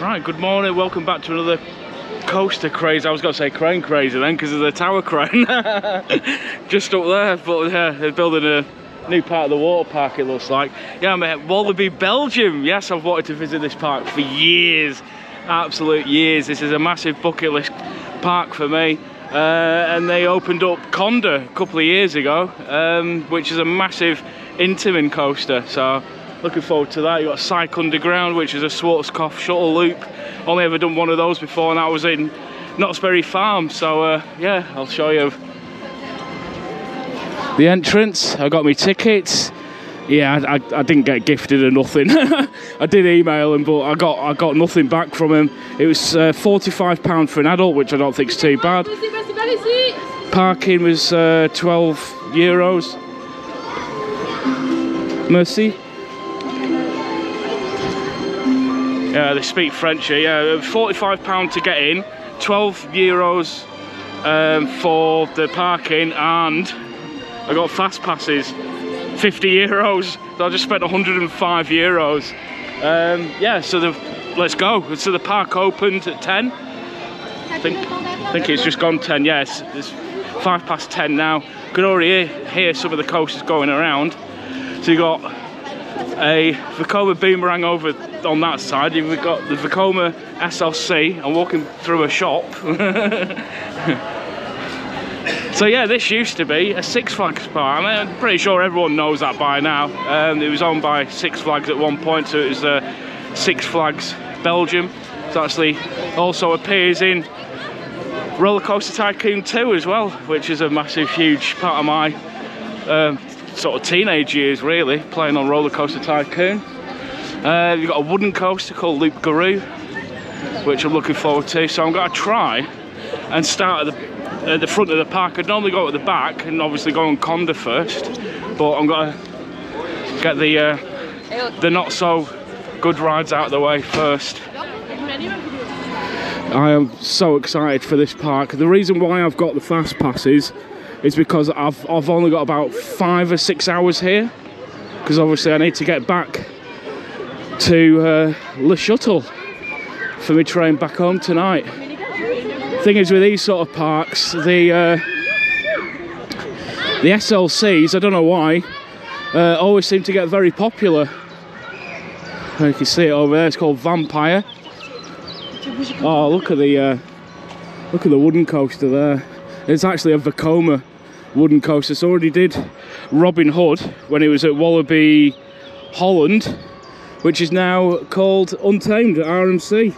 Right, good morning. Welcome back to another Coaster Crazy. I was going to say crane crazy then because of the tower crane just up there. But yeah, they're building a new part of the water park. It looks like. Yeah, I'm at Walibi, Belgium. Yes, I've wanted to visit this park for years, absolute years. This is a massive bucket list park for me. Uh, and they opened up Kondaa a couple of years ago, um, which is a massive Intamin coaster. So looking forward to that. You've got a Psyké Underground, which is a Schwarzkopf shuttle loop. Only ever done one of those before, and that was in Knott's Berry Farm. So uh, yeah, I'll show you the entrance. I got my tickets. Yeah, I, I, I didn't get gifted or nothing. I did email him, but I got I got nothing back from him. It was uh, forty-five pound for an adult, which I don't think is too bad. Parking was uh, twelve euros. Mercy. Yeah, they speak French here. Yeah, forty-five pound to get in, twelve euros um, for the parking, and I got fast passes, fifty euros. So I just spent 105 euros. Um, yeah, so the let's go. So the park opened at 10. I think, I think it's just gone 10. Yes, it's five past 10 now. Could already hear, hear some of the coasters going around. So you got a Vekoma Boomerang over on that side. You've got the Vekoma SLC. I'm walking through a shop. so yeah, this used to be a Six Flags park. I am pretty sure everyone knows that by now. Um, it was owned by Six Flags at one point, so it was uh, Six Flags Belgium. It actually also appears in Roller Coaster Tycoon 2 as well, which is a massive, huge part of my um, sort of teenage years really, playing on Roller Coaster Tycoon. Uh, you've got a wooden coaster called Loup-Garou, which I'm looking forward to. So I'm going to try and start at the, at the front of the park. I'd normally go at the back and obviously go on Kondaa first, but I'm going to get the uh, the not so good rides out of the way first. I am so excited for this park. The reason why I've got the fast passes is because I've, I've only got about five or six hours here because obviously I need to get back to uh, Le Shuttle for my train back home tonight. Thing is with these sort of parks, the uh, the SLCs, I don't know why, uh, always seem to get very popular. You can see it over there. It's called Vampire. Oh, look at the uh, look at the wooden coaster there. It's actually a Vekoma wooden coaster. Already did Robin Hood when he was at Walibi Holland, which is now called Untamed at RMC.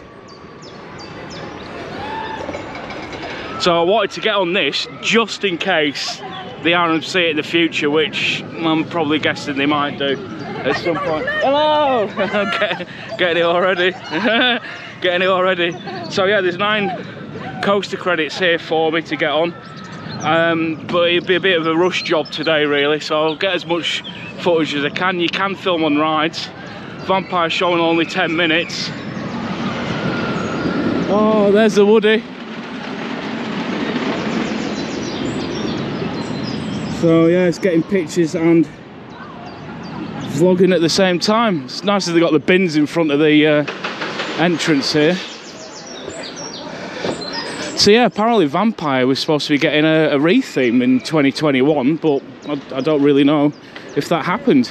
So I wanted to get on this just in case the RMC in the future, which I'm probably guessing they might do at some point. Hello! getting it already. getting it already. So yeah, there's nine coaster credits here for me to get on. Um, but it'd be a bit of a rush job today really so I'll get as much footage as I can. You can film on rides. Vampire showing only 10 minutes. Oh there's the Woody. So yeah it's getting pictures and vlogging at the same time. It's nice that they got the bins in front of the uh, entrance here so yeah, apparently Vampire was supposed to be getting a, a re-theme in 2021, but I, I, don't really know if that happened.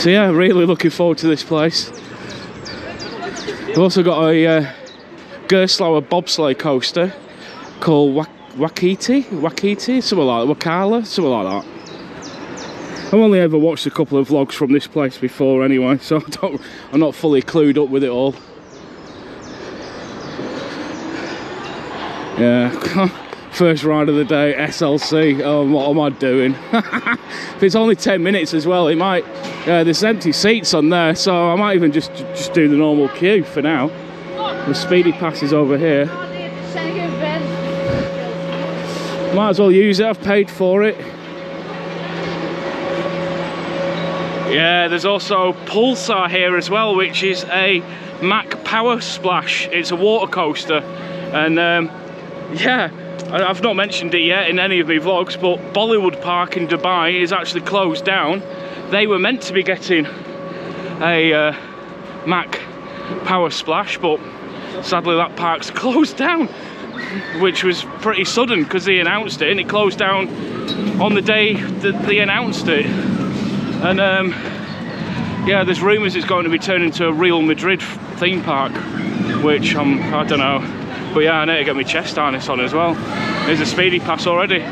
So yeah, really looking forward to this place. We've also got a uh, Gerstlauer bobsleigh coaster called Wak Wakiti, Wakiti, something like that, Wakala, something like that. I've only ever watched a couple of vlogs from this place before anyway, so I am not fully clued up with it all. Yeah, first ride of the day, SLC. Oh, what am I doing? if it's only 10 minutes as well, it might. Uh, there's empty seats on there, so I might even just just do the normal queue for now. The speedy pass is over here. Might as well use it. I've paid for it. Yeah, there's also Pulsar here as well, which is a Mack Power Splash. It's a water coaster, and um, yeah, I've not mentioned it yet in any of my vlogs, but Bollywood Park in Dubai is actually closed down they were meant to be getting a uh, Mack Power Splash, but sadly that park's closed down, which was pretty sudden because they announced it and it closed down on the day that they announced it. And um, yeah, there's rumours it's going to be turned into a Real Madrid theme park, which um, I don't know. But yeah, I need to get my chest harness on as well. There's a speedy pass already.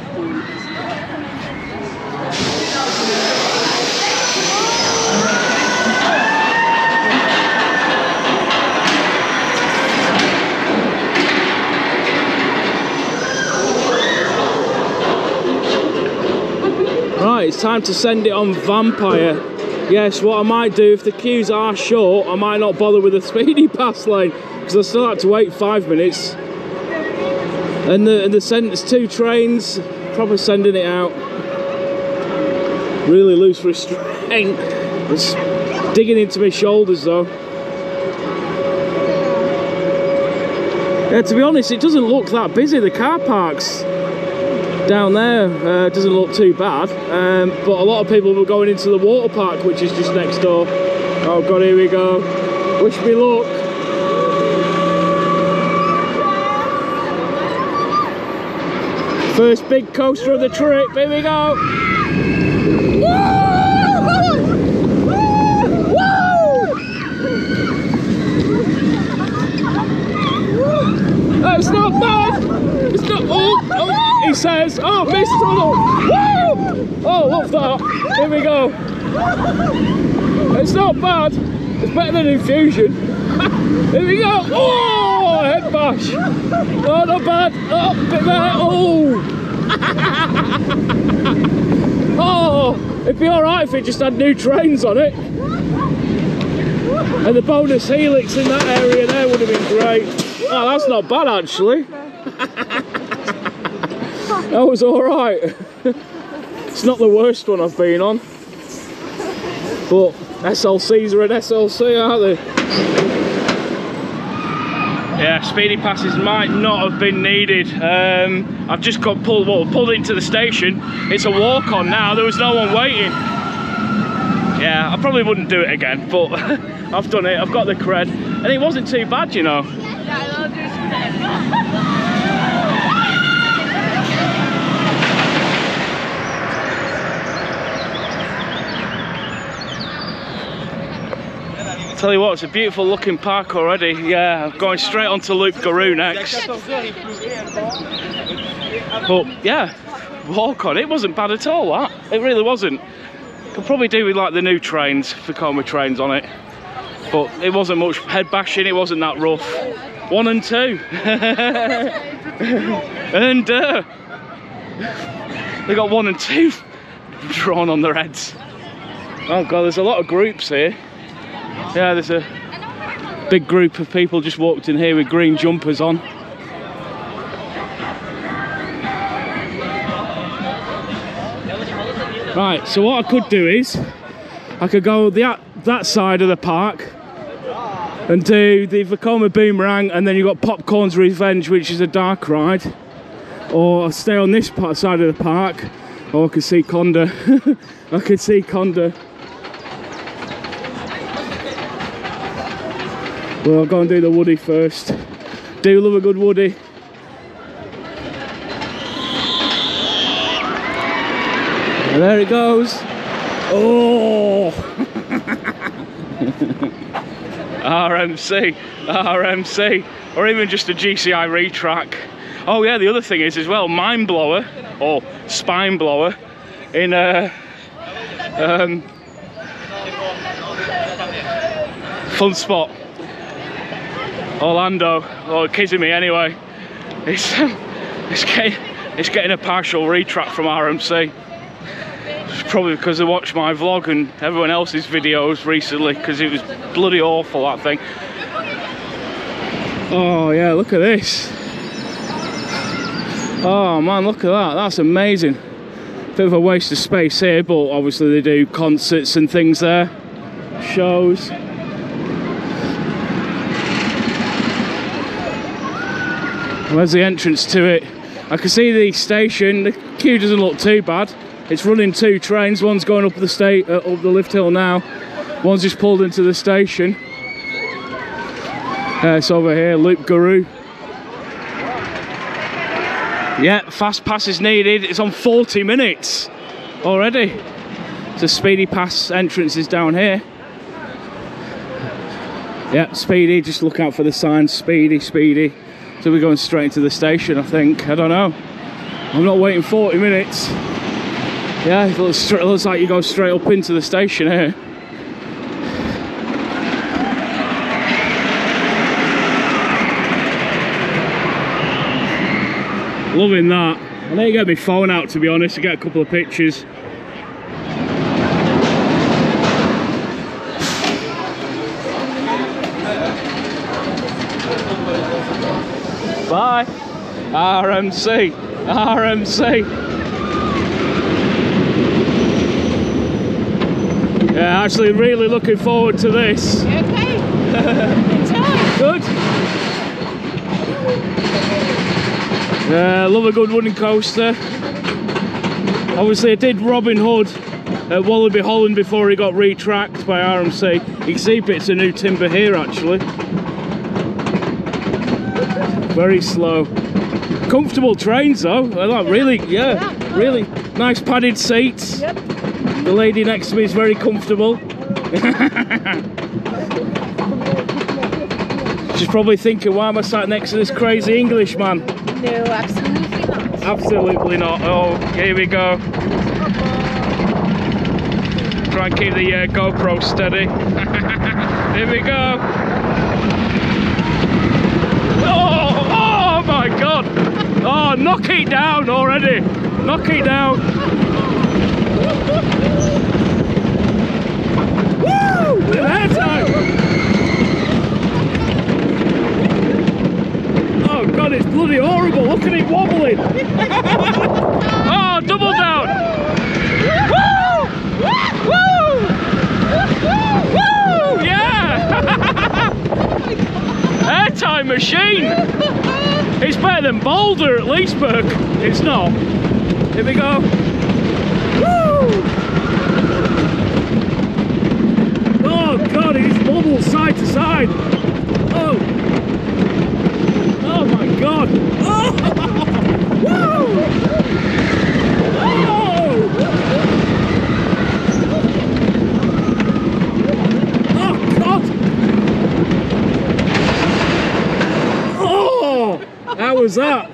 Right, it's time to send it on Vampire. Yes, what I might do if the queues are short, I might not bother with the speedy pass lane because I still have to wait five minutes. And the and the sent it's two trains, proper sending it out. Really loose restraint. It's digging into my shoulders though. Yeah, to be honest, it doesn't look that busy. The car parks down there uh, doesn't look too bad um, but a lot of people were going into the water park which is just next door oh god here we go wish me luck first big coaster of the trip here we go That's not bad. It's not. Oh, oh, he says. Oh, missed tunnel. Woo! Oh, love that. Here we go. It's not bad. It's better than infusion. Here we go. Oh, head bash. Oh, not bad. Oh, bit there. Oh. oh, it'd be all right if it just had new trains on it. And the bonus helix in that area there would have been great. Oh, that's not bad actually. that was all right. it's not the worst one I've been on. But SLCs are an SLC, aren't they? Yeah, speedy passes might not have been needed. Um, I've just got pulled, well, pulled into the station. It's a walk on now. There was no one waiting. Yeah, I probably wouldn't do it again, but I've done it. I've got the cred, and it wasn't too bad, you know. Tell you what, it's a beautiful looking park already. Yeah, I'm going straight on to Loup-Garou next. But yeah, walk on. It wasn't bad at all, that. It really wasn't. Could probably do with like the new trains, Vekoma trains on it. But it wasn't much head bashing, it wasn't that rough. One and two. and uh, they got one and two drawn on their heads. Oh god, there's a lot of groups here. Yeah, there's a big group of people just walked in here with green jumpers on. Right, so what I could do is, I could go the, that side of the park and do the Vekoma Boomerang and then you've got Popcorn's Revenge which is a dark ride. Or I stay on this part, side of the park or I could see Kondaa. I could see Kondaa well I'll go and do the Woody first. Do love a good Woody. And there it goes. Oh! RMC, RMC, or even just a GCI retrack. Oh yeah, the other thing is as well, Mine Blower, or Spine Blower, in a... um, Fun Spot, Orlando, or Kissimmee anyway. It's, it's, getting, it's getting a partial retrack from RMC It's probably because I watched my vlog and everyone else's videos recently because it was bloody awful that thing. Oh yeah, look at this. Oh man, look at that, that's amazing. Bit of a waste of space here, but obviously they do concerts and things there, shows. Where's the entrance to it? I can see the station, the queue doesn't look too bad. It's running two trains. One's going up the state uh, up the lift hill now. One's just pulled into the station. Uh, it's over here, Loup-Garou. Yeah, fast pass is needed. It's on 40 minutes already. So speedy pass entrance is down here. Yeah, speedy. Just look out for the signs. Speedy, speedy. So we're going straight into the station, I think. I don't know. I'm not waiting 40 minutes. Yeah, it looks, it looks like you go straight up into the station here. Loving that. I need to get my phone out to be honest to get a couple of pictures. Bye. RMC. RMC. Yeah, actually really looking forward to this. You okay? Good Good. Yeah, love a good wooden coaster. Obviously, I did Robin Hood at Walibi Holland before he got retracked by RMC. You can see bits of new timber here actually. Very slow. Comfortable trains though. I like really, yeah, really nice padded seats. Yep. The lady next to me is very comfortable. She's probably thinking, why am I sat next to this crazy Englishman? No, absolutely not. Absolutely not. Oh, here we go. Try and keep the uh, GoPro steady. here we go. Oh, knock it down already. Knock it down. Woo! At time. Oh god, it's bloody horrible. Look at it wobbling. oh, double down. Woo! Woo! Woo! Yeah! Airtime machine. It's better than Boulder at least, Burke. It's not. Here we go. Woo! Oh god, it just wobbles side to side. Oh. Oh my god! Oh! Woo! Oh! Oh god! Oh! How was that?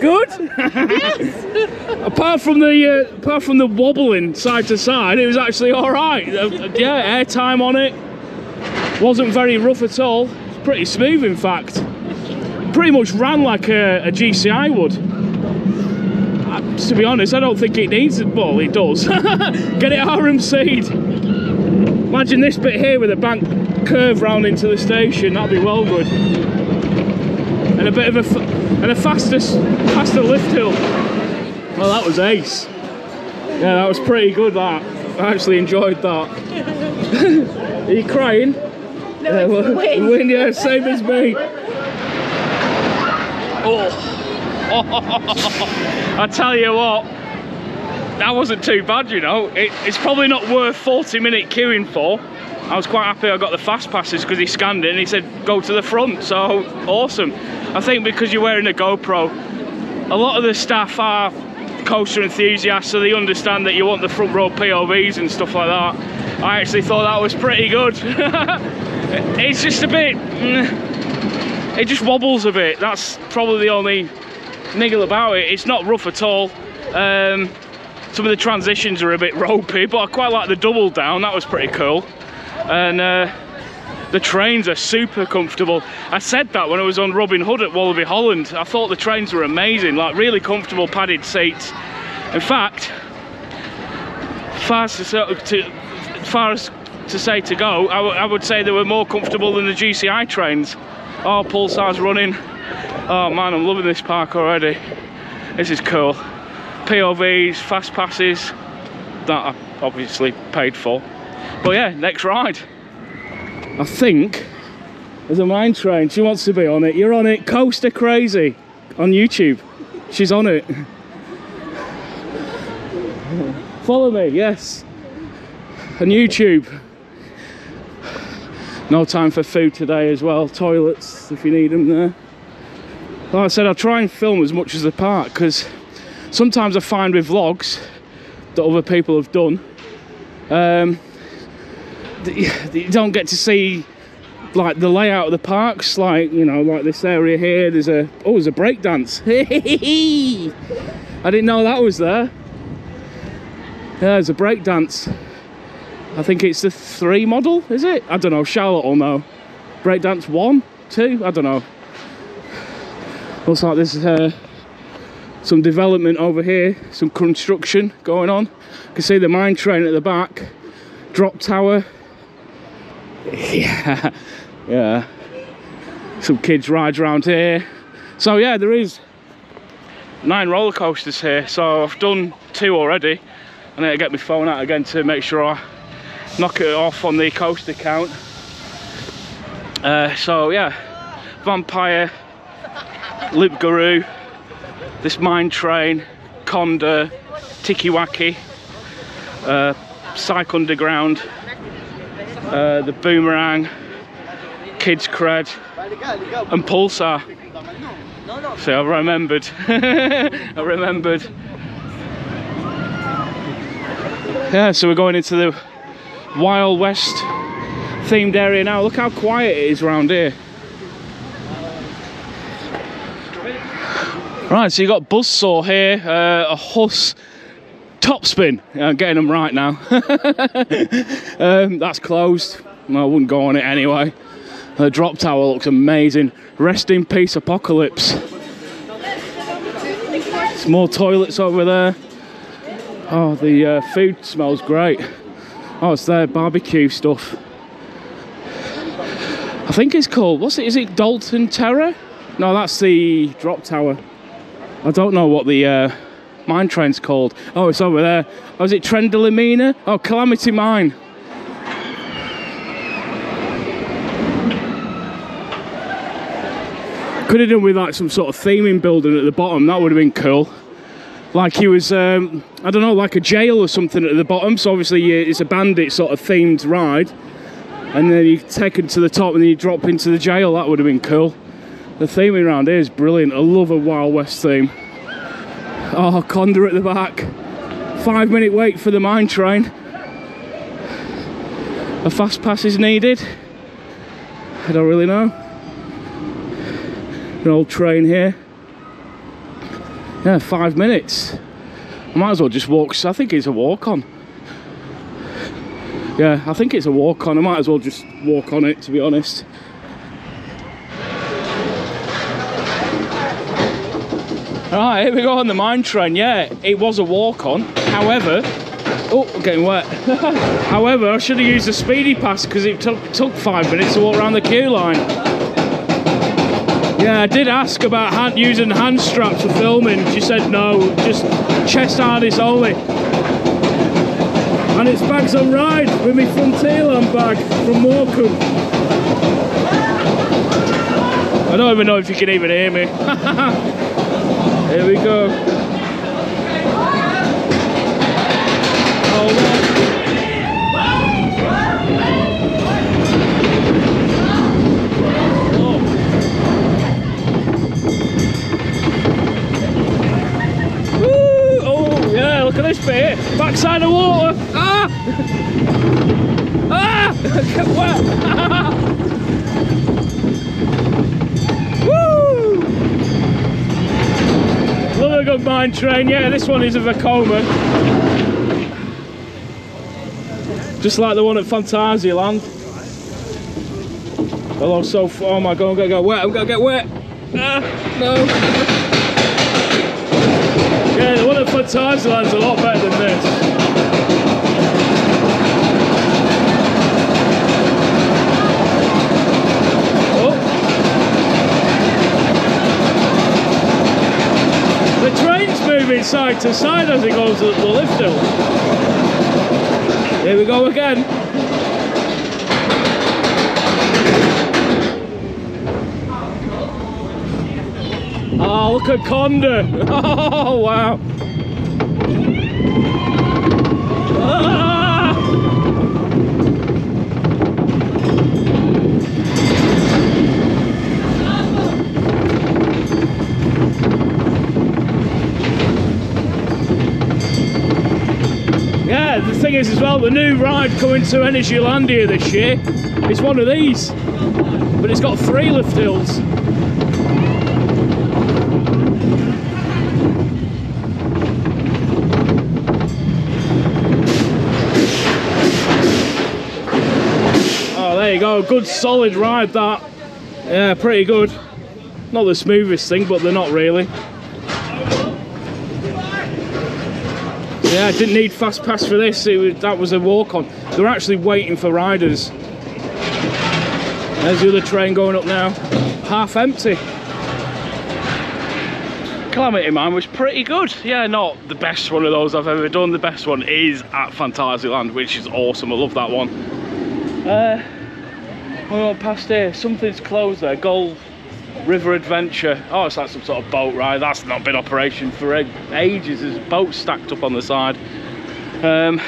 Good. apart from the uh, apart from the wobbling side to side, it was actually all right. Uh, yeah, airtime on it wasn't very rough at all. Pretty smooth, in fact pretty much ran like a, a GCI would. To be honest, I don't think it needs it. Well, it does. Get it RMC'd. Imagine this bit here with a bank curve round into the station. That'd be well good. And a bit of a f- and a faster faster lift hill. Well, that was ace. Yeah, that was pretty good. That I actually enjoyed that. Are you crying? No, it's the wind. Wind, yeah, same as me. Oh. I tell you what, that wasn't too bad, you know. It, it's probably not worth 40 minute queuing for. I was quite happy I got the fast passes because he scanned it and he said go to the front, so awesome. I think because you're wearing a GoPro, a lot of the staff are coaster enthusiasts, so they understand that you want the front row POVs and stuff like that. I actually thought that was pretty good. it's just a bit. it just wobbles a bit. That's probably the only niggle about it. It's not rough at all. Um, some of the transitions are a bit ropey, but I quite like the double down. That was pretty cool. And uh, the trains are super comfortable. I said that when I was on Robin Hood at Walibi Holland. I thought the trains were amazing, like really comfortable padded seats. In fact, far as to, to, far as to say to go, I would say they were more comfortable than the GCI trains. Oh, Pulsar's running. Oh man, I'm loving this park already. This is cool. POVs, fast passes, that I obviously paid for. But yeah, next ride. I think there's a mine train. She wants to be on it. You're on it. Coaster Crazy on YouTube. She's on it. follow me, yes. And YouTube. No time for food today as well. Toilets if you need them there. Like I said, I'll try and film as much as the park because sometimes I find with vlogs that other people have done, um, you don't get to see like the layout of the parks. Like you know, like this area here. There's a oh, there's a break dance. I didn't know that was there. Yeah, there's a break dance. I think it's the three model, is it? I don't know. Charlotte will know. Breakdance one, two, I don't know. Looks like there's uh, some development over here, some construction going on. You can see the mine train at the back, drop tower. Yeah, yeah. Some kids ride around here. So yeah, there is nine roller coasters here. So I've done two already. I need to get my phone out again to make sure I knock it off on the coaster count. Uh, so yeah, Vampire, Loup-Garou, this mine train, Kondaa, Tiki Waki, uh, Psyké Underground, uh, the Boomerang, Kids Cred, and Pulsar. So I remembered. I remembered. Yeah, so we're going into the Wild West themed area now. Look how quiet it is around here. Right, so you got Buzzsaw here, uh, a Huss Topspin. Yeah, I'm getting them right now. um, that's closed. I wouldn't go on it anyway. The drop tower looks amazing. Rest in peace, Apocalypse. There's more toilets over there. Oh, the uh, food smells great. Oh, it's their barbecue stuff. I think it's called, what's it, is it Dalton Terror? No, that's the drop tower. I don't know what the uh, mine train's called. Oh, it's over there. Oh, is it Trendelamina? Oh, Calamity Mine. Could have done with like some sort of theming building at the bottom. That would have been cool. Like he was, um, I don't know, like a jail or something at the bottom. So obviously uh, it's a bandit sort of themed ride. And then you take it to the top and then you drop into the jail. That would have been cool. The theming around here is brilliant. I love a Wild West theme. Oh, Kondaa at the back. Five minute wait for the mine train. A fast pass is needed. I don't really know. An old train here. Yeah, five minutes. I might as well just walk. I think it's a walk on. Yeah, I think it's a walk on. I might as well just walk on it to be honest. Right, here we go on the mine train. Yeah, it was a walk on. However, oh, getting wet. However, I should have used the speedy pass because it took took five minutes to walk around the queue line. Yeah, I did ask about hand, using hand straps for filming. She said no, just chest harness only. And it's bags on ride with my Frontierland bag from Morecambe. I don't even know if you can even hear me. Here we go. Hold on. Oh, yeah, look at this bit. Backside of water. Ah! ah! Get wet. Good mine train. Yeah, this one is a Vekoma. Just like the one at Phantasialand. Hello, so far. Oh my god, I'm gonna get wet. I'm gonna get wet. Ah, no. Yeah, the one at Phantasialand's a lot better than this. Oh. The train's moving side to side as it goes up the lift hill. Here we go again. Oh, look at Kondaa. Oh, wow. Ah! The thing is as well, the new ride coming to Energylandia this year is one of these, but it's got three lift hills. Oh, there you go, good solid ride that. Yeah, pretty good. Not the smoothest thing, but they're not really. Yeah, didn't need fast pass for this. Was, that was a walk on. They're actually waiting for riders. There's the other train going up now. Half empty. Calamity Man was pretty good. Yeah, not the best one of those I've ever done. The best one is at Phantasialand, which is awesome. I love that one. Uh, we went past here. Something's closed there. Gold River Adventure. Oh, it's like some sort of boat ride. That's not been operation for ages. There's boats stacked up on the side. Um,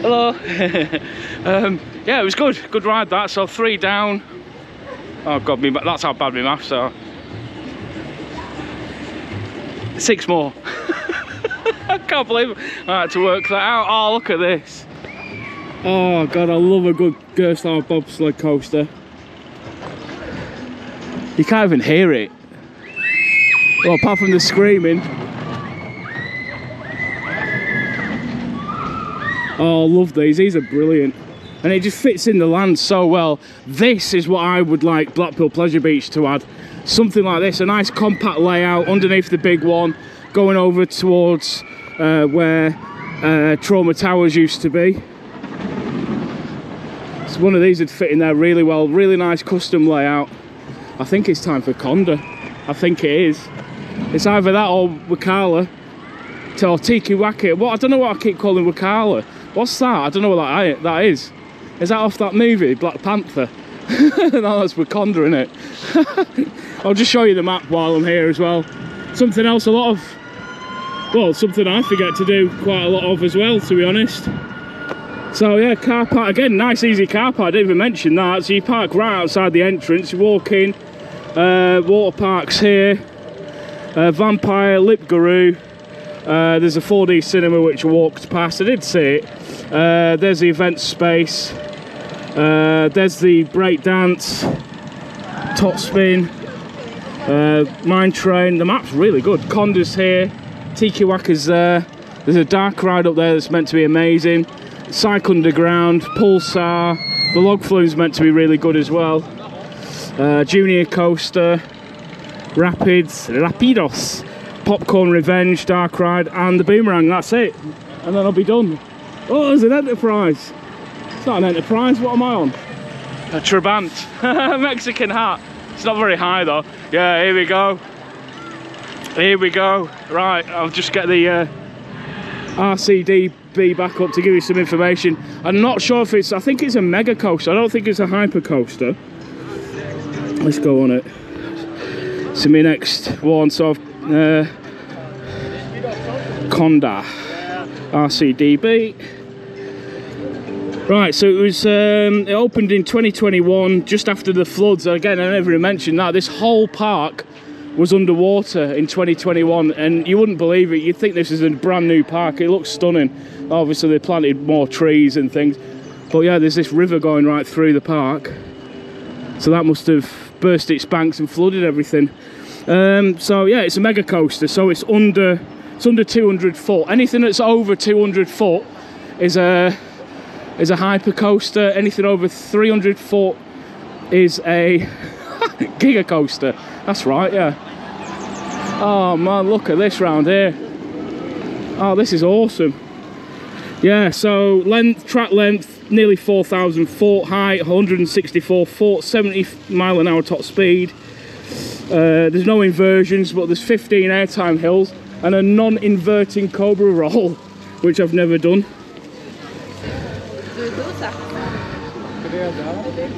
hello. um, yeah, it was good. Good ride that. So three down. Oh god, me, that's how bad my maths are. Six more. I can't believe. I had to work that out. Oh, look at this. Oh god, I love a good Gerstlauer bobsled coaster. You can't even hear it. Well, apart from the screaming. Oh, love these. These are brilliant. And it just fits in the land so well. This is what I would like Blackpool Pleasure Beach to add. Something like this, a nice compact layout underneath the big one, going over towards uh, where uh, Trauma Towers used to be. So one of these would fit in there really well. Really nice custom layout. I think it's time for Kondaa. I think it is. It's either that or Wakala. Or Tiki Waki. What I don't know what I keep calling Wakala. What's that? I don't know what that, that is. Is that off that movie, Black Panther? no, that's Wakanda in it. I'll just show you the map while I'm here as well. Something else a lot of, well, something I forget to do quite a lot of as well, to be honest. So yeah, car park, again, nice easy car park, I didn't even mention that. So you park right outside the entrance, you walk in, uh, water parks here, uh, Vampire, Loup-Garou, uh, there's a 4D cinema which walked past, I did see it. Uh, there's the event space, uh, there's the break dance, top spin, uh, mine train, the map's really good. Kondaa's here, Tiki Waka's there, there's a dark ride up there that's meant to be amazing. Psyké Underground, Pulsar, the log flume's meant to be really good as well. Uh, Junior Coaster, Rapids, Rapidos, Popcorn Revenge, Dark Ride, and the Boomerang. That's it. And then I'll be done. Oh, there's an Enterprise. It's not an Enterprise. What am I on? A Trabant. Mexican hat. It's not very high though. Yeah, here we go. Here we go. Right, I'll just get the uh, RCDB back up to give you some information. I'm not sure if it's, I think it's a mega coaster. I don't think it's a hyper coaster. Let's go on it. So my next one, so uh, Kondaa RCDB. Right, so it was um, it opened in 2021, just after the floods. Again, I never mentioned that this whole park was underwater in 2021, and you wouldn't believe it. You'd think this is a brand new park. It looks stunning. Obviously, they planted more trees and things, but yeah, there's this river going right through the park, so that must have burst its banks and flooded everything. Um, so yeah, it's a mega coaster. So it's under it's under 200 foot. Anything that's over 200 foot is a is a hyper coaster. Anything over 300 foot is a giga coaster. That's right, yeah. Oh man, look at this round here. Oh, this is awesome. Yeah, so length, track length, nearly 4,000 foot, height 164 foot, 70 mile an hour top speed. Uh, there's no inversions, but there's 15 airtime hills and a non-inverting cobra roll, which I've never done.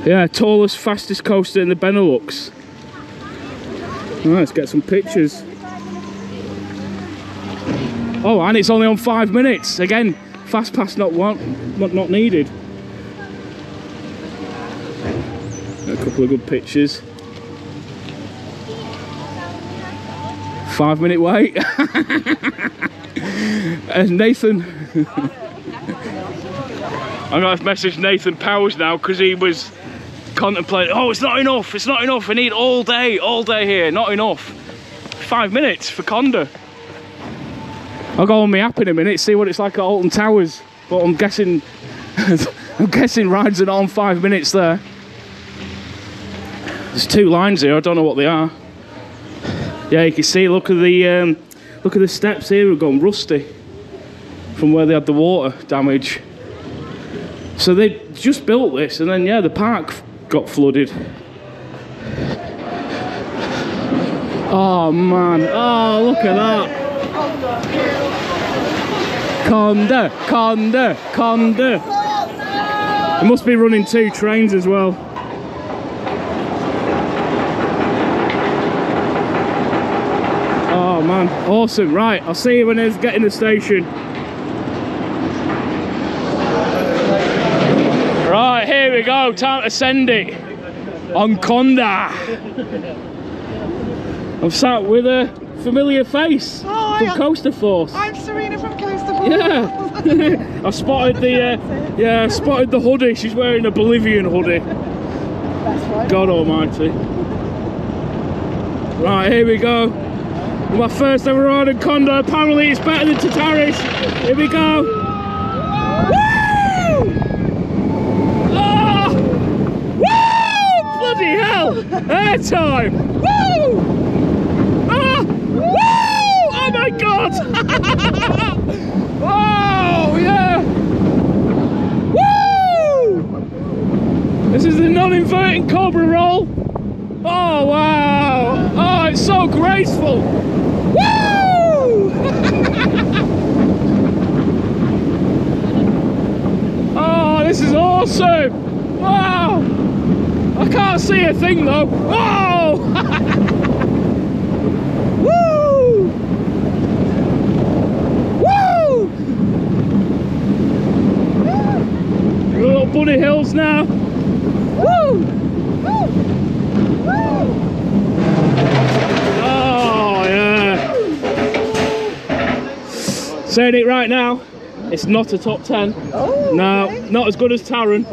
Yeah, tallest, fastest coaster in the Benelux. Right, let's get some pictures. Oh, and it's only on five minutes. Again, fast pass not want, not needed. A couple of good pictures. Five minute wait. and Nathan. I'm gonna message Nathan Powers now because he was contemplating. Oh, it's not enough. It's not enough. I need all day, all day here. Not enough. Five minutes for Kondaa. I'll go on my app in a minute, see what it's like at Alton Towers. But I'm guessing, I'm guessing rides are on five minutes there. There's two lines here. I don't know what they are. Yeah, you can see. Look at the um, look at the steps here. Have gone rusty from where they had the water damage. So they just built this, and then yeah, the park got flooded. Oh man! Oh, look at that! Kondaa, Kondaa, Kondaa. It must be running two trains as well. Oh man, awesome! Right, I'll see you when I get in the station. Right, Time to send it on Kondaa. I'm sat with a familiar face Oh, from. Coaster Force. I'm Serena from Coaster Force. Yeah, I spotted the uh, yeah, I spotted the hoodie. She's wearing a Oblivion hoodie. Right. God Almighty. Right, here we go. My first ever ride in Kondaa. Apparently, it's better than Toutatis. Here we go. Woo! Ah! Woo! Bloody hell! Airtime! Woo! Ah! Woo! Oh my god! oh yeah! Woo! This is the non-inverting cobra roll. Oh wow! Oh, it's so graceful. Woo! oh, this is awesome! Can't see a thing though. Oh! Woo! Woo! Little bunny hills now. Woo! Oh yeah. Saying it right now, it's not a top ten. Oh, No, okay. not as good as Taron.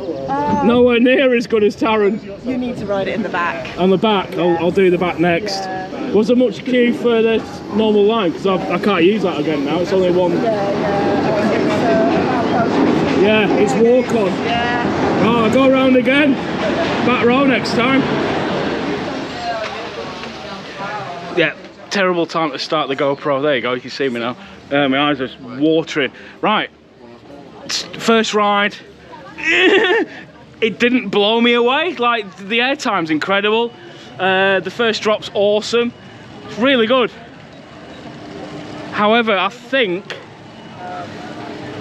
Uh, Nowhere near as good as Taron. You need to ride it in the back. On the back, I'll, I'll do the back next. Yeah. Was there much queue for the normal line? Because I, I can't use that again now. It's only one. Yeah, yeah. Yeah, it's walk on. Yeah. Oh, I'll go around again. Back row next time. Yeah, terrible time to start the GoPro. There you go, you can see me now. Uh, my eyes are watering. Right, first ride. it didn't blow me away. Like, the airtime's incredible. Uh, the first drop's awesome. It's really good. However, I think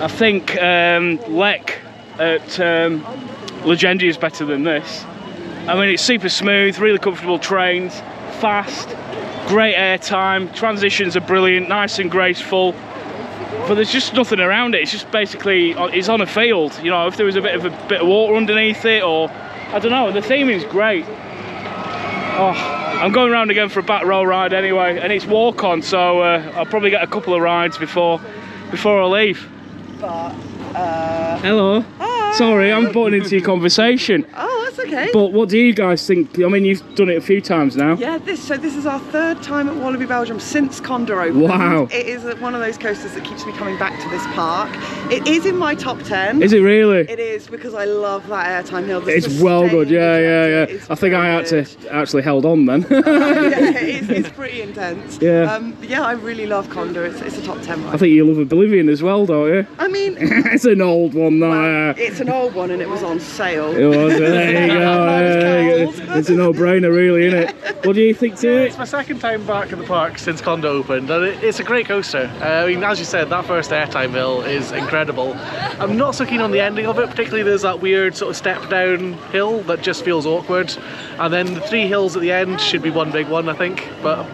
I think um, Lek at um, is better than this. I mean, it's super smooth, really comfortable trains, fast, great airtime, transitions are brilliant, nice and graceful. But there's just nothing around it. It's just basically it's on a field. You know, if there was a bit of a bit of water underneath it, or I don't know. The theming's great. Oh, I'm going around again for a back row ride anyway, and it's walk on, so uh, I'll probably get a couple of rides before before I leave. But, uh, Hello. Hi. Sorry, I'm butting into your conversation. oh, that's okay. But what do you guys think? I mean, you've done it a few times now. yeah, this so this is our third time at Walibi Belgium since Condor opened. Wow. It is one of those coasters that keeps me coming back to this park. It is in my top ten. Is it really? It is because I love that airtime hill. The it's well good. Yeah, yeah, yeah. I think I had to actually held on then. yeah, it's, it's pretty intense. Yeah. Um, yeah, I really love Condor. It's, it's a top 10 ride. I think you love Oblivion as well, don't you? I mean, it's an old one, though. well, it's an old one and it was on sale. It was. There you go. There you go. cold. It's a no-brainer, really, isn't it? What do you think to Yeah, it? it's my second time back at the park since Condo opened, and it, it's a great coaster. Uh, I mean, as you said, that first airtime hill is incredible. I'm not so keen on the ending of it, particularly there's that weird sort of step down hill that just feels awkward, and then the three hills at the end should be one big one, I think. But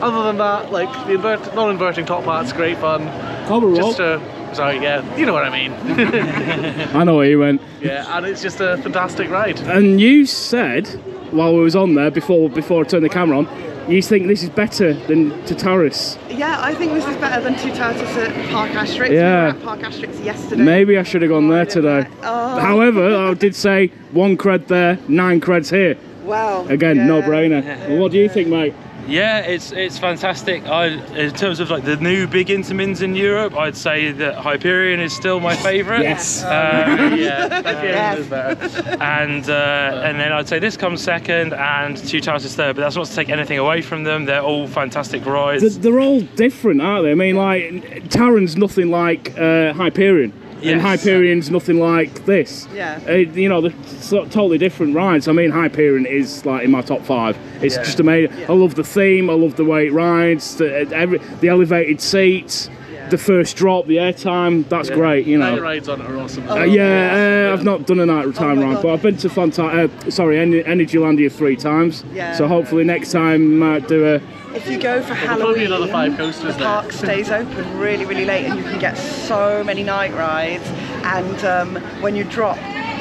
other than that, like the invert- non-inverting top part's great fun. Cobra Just roll. Sorry, yeah, you know what I mean. I know where you went. yeah, and it's just a fantastic ride. And you said while we was on there before before I turned the camera on you think this is better than Toutatis? Yeah, I think this is better than Toutatis at Park Asterix. We Yeah. were at Park Asterix yesterday. Maybe I should have gone there today. Oh. However, I did say one cred there, nine creds here. Wow. Again, yeah. no brainer. Well, what do you think, mate? Yeah, it's it's fantastic. I, in terms of like the new big Intamins in Europe, I'd say that Hyperion is still my favourite. Yes. Um, yeah. Yes. Is. And uh, and then I'd say this comes second, and Two Towers is third. But that's not to take anything away from them. They're all fantastic rides. Th- They're all different, aren't they? I mean, like, Taron's nothing like uh, Hyperion. And Hyperion's nothing like this. Yeah. Uh, you know, they're so, totally different rides. I mean, Hyperion is like in my top five. It's Yeah. just amazing. I love the theme. I love the way it rides. The, uh, every, the elevated seats. The first drop, the airtime. That's great. You know. Night rides on it are awesome. Uh, yeah, uh, I've not done a night time Oh ride, God. but I've been to Fanta- uh, sorry, Ener- Energylandia three times. Yeah. So hopefully next time might do a. If you go for There'll probably be Halloween, another five coasters the there. park stays open really, really late, and you can get so many night rides. And um, when you drop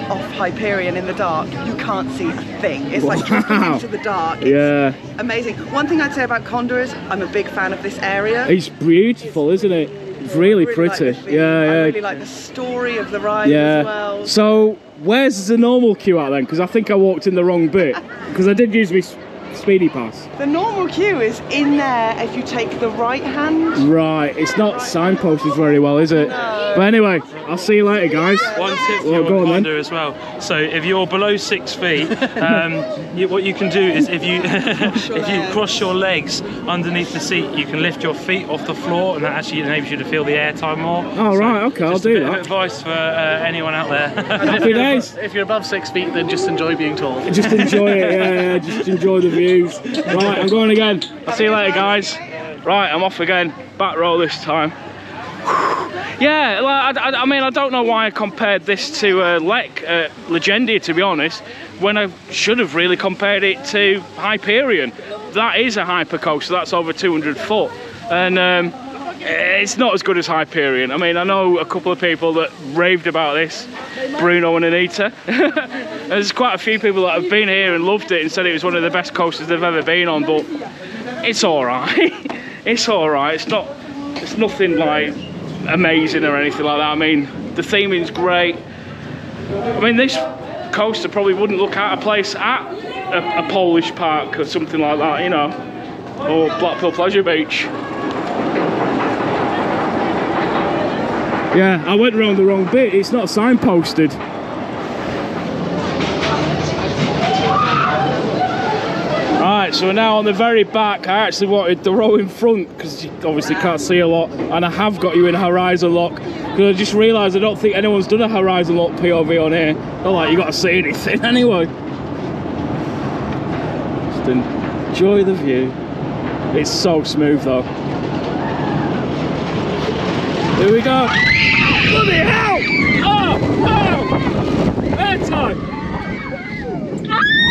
off Hyperion in the dark, you can't see a thing. It's like dropping into the dark. It's Yeah, amazing. One thing I'd say about Kondaa is I'm a big fan of this area. it's beautiful, isn't it? It's really, I like pretty. the theme. yeah, I yeah. really like the story of the ride yeah. as well. So where's the normal queue at then? Because I think I walked in the wrong bit. Because I did use my s- speedy pass. The normal queue is in there if you take the right hand. Right, it's not signposted very well, is it? No. But anyway, I'll see you later, guys. One tip Well, for go on then. As well. So if you're below six feet, um, you, what you can do is if you if you cross your legs underneath the seat, you can lift your feet off the floor, and that actually enables you to feel the airtime more. Oh, right, okay, I'll do a bit that. Of advice for uh, anyone out there. Happy days. If you're above six feet, then just enjoy being tall. Just enjoy it, yeah, yeah, just enjoy the Right, I'm going again. I'll see you later, guys. Right, I'm off again. Back row this time. Yeah, like, I, I- I mean, I don't know why I compared this to uh, Lek, uh, Legendia, to be honest, when I should have really compared it to Hyperion. That is a hyper coaster, that's over 200 foot. And um, Eh, it's not as good as Hyperion. I mean, I know a couple of people that raved about this, Bruno and Anita. There's quite a few people that have been here and loved it and said it was one of the best coasters they've ever been on, but it's all right. it's all right. It's not. It's nothing like amazing or anything like that. I mean, the theming's great. I mean, this coaster probably wouldn't look out of place at a, a Polish park or something like that, you know, or Blackpool Pleasure Beach. Yeah, I went round the wrong bit. It's not signposted. Alright, so now on the very back. I actually wanted the row in front because you obviously can't see a lot, and I have got you in Horizon Lock because I just realised I don't think anyone's done a Horizon Lock POV on here. Not like you got to see anything anyway. Just enjoy the view. It's so smooth though. Here we go. Hell! Oh, oh! Airtime!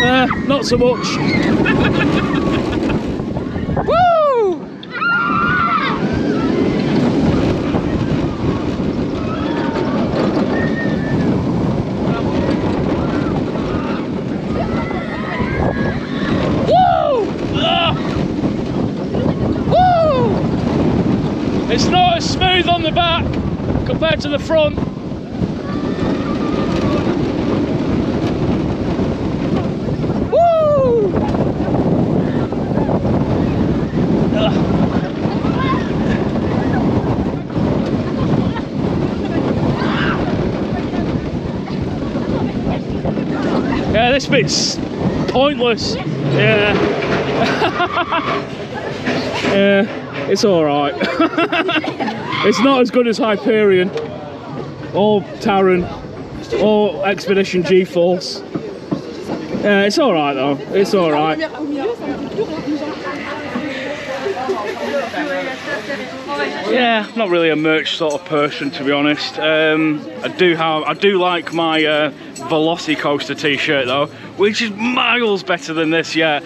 Uh, not so much. Woo! Woo! Ah! Woo! It's not as smooth on the back compared to the front. Yeah, this bit's pointless. Yeah. yeah, it's alright. it's not as good as Hyperion, or Taron, or Expedition G-Force. Yeah, it's alright though. It's alright. Yeah, not really a merch sort of person to be honest. Um, I do have, I do like my uh, Velocicoaster t-shirt though, which is miles better than this. Yeah,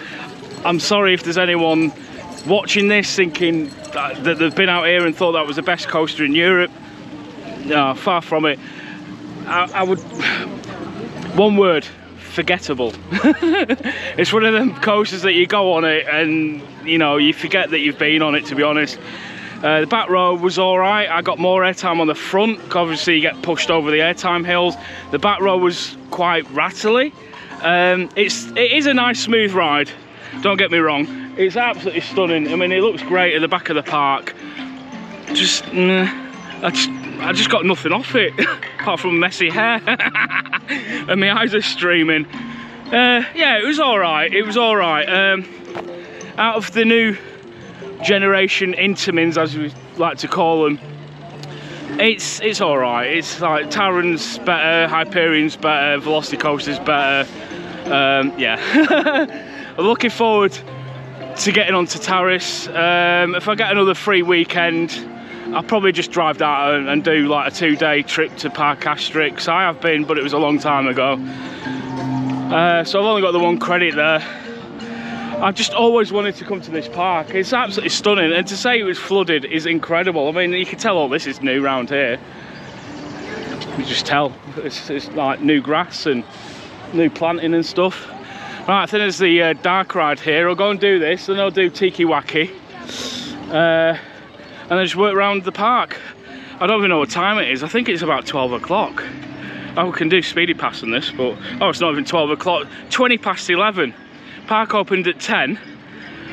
I'm sorry if there's anyone watching this thinking that, they've been out here and thought that was the best coaster in Europe. No, far from it. I, I would, one word, forgettable. it's one of them coasters that you go on it and you know you forget that you've been on it. To be honest, uh, the back row was all right. I got more airtime on the front. Obviously, you get pushed over the airtime hills. The back row was quite rattly. Um, it's it is a nice smooth ride. Don't get me wrong. It's absolutely stunning. I mean, it looks great at the back of the park. Just, nah, I just, I just got nothing off it apart from messy hair, and my eyes are streaming. Uh, yeah, it was all right. It was all right. Um, out of the new generation Intamins, as we like to call them, it's it's all right. It's like Taron's better, Hyperion's better, Velocicoaster's better. Um, yeah, I'm looking forward to getting onto Toutatis. Um, if I get another free weekend, I'll probably just drive down and, do like a two-day trip to Parc Astérix. I have been, but it was a long time ago. Uh, so I've only got the one credit there. I've just always wanted to come to this park. It's absolutely stunning, and to say it was flooded is incredible. I mean, you can tell all this is new round here. You just tell it's, it's like new grass and new planting and stuff. Right, I think there's the uh, dark ride here. I'll go and do this, and I'll do Tiki Waka, uh, and then just work around the park. I don't even know what time it is. I think it's about 12 o'clock. Oh, we can do speedy pass on this, but oh, it's not even 12 o'clock. 20 past 11. Park opened at 10,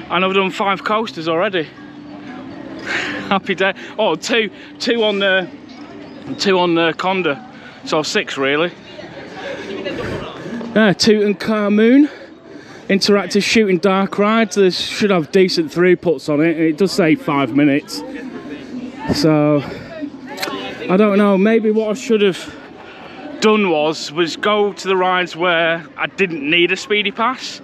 and I've done five coasters already. Happy day. Oh, two, two on the, two on the Kondaa, so six really. Uh, Tutankhamun interactive shooting dark ride. This should have decent throughputs on it. It does say five minutes. So I don't know. Maybe what I should have done was was go to the rides where I didn't need a speedy pass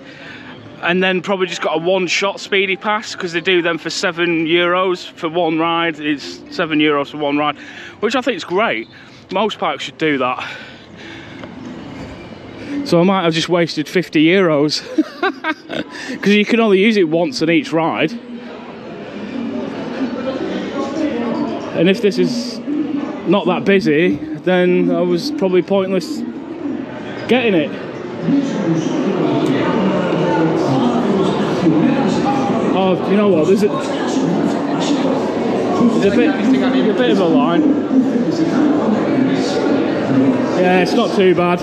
and then probably just got a one-shot speedy pass because they do them for seven euros for one ride. It's seven euros for one ride, which I think is great. Most parks should do that. So I might have just wasted 50 euros because you can only use it once on each ride. And if this is not that busy, then I was probably pointless getting it. Oh, you know what? There's a, there's a bit, a bit of a line. Yeah, it's not too bad.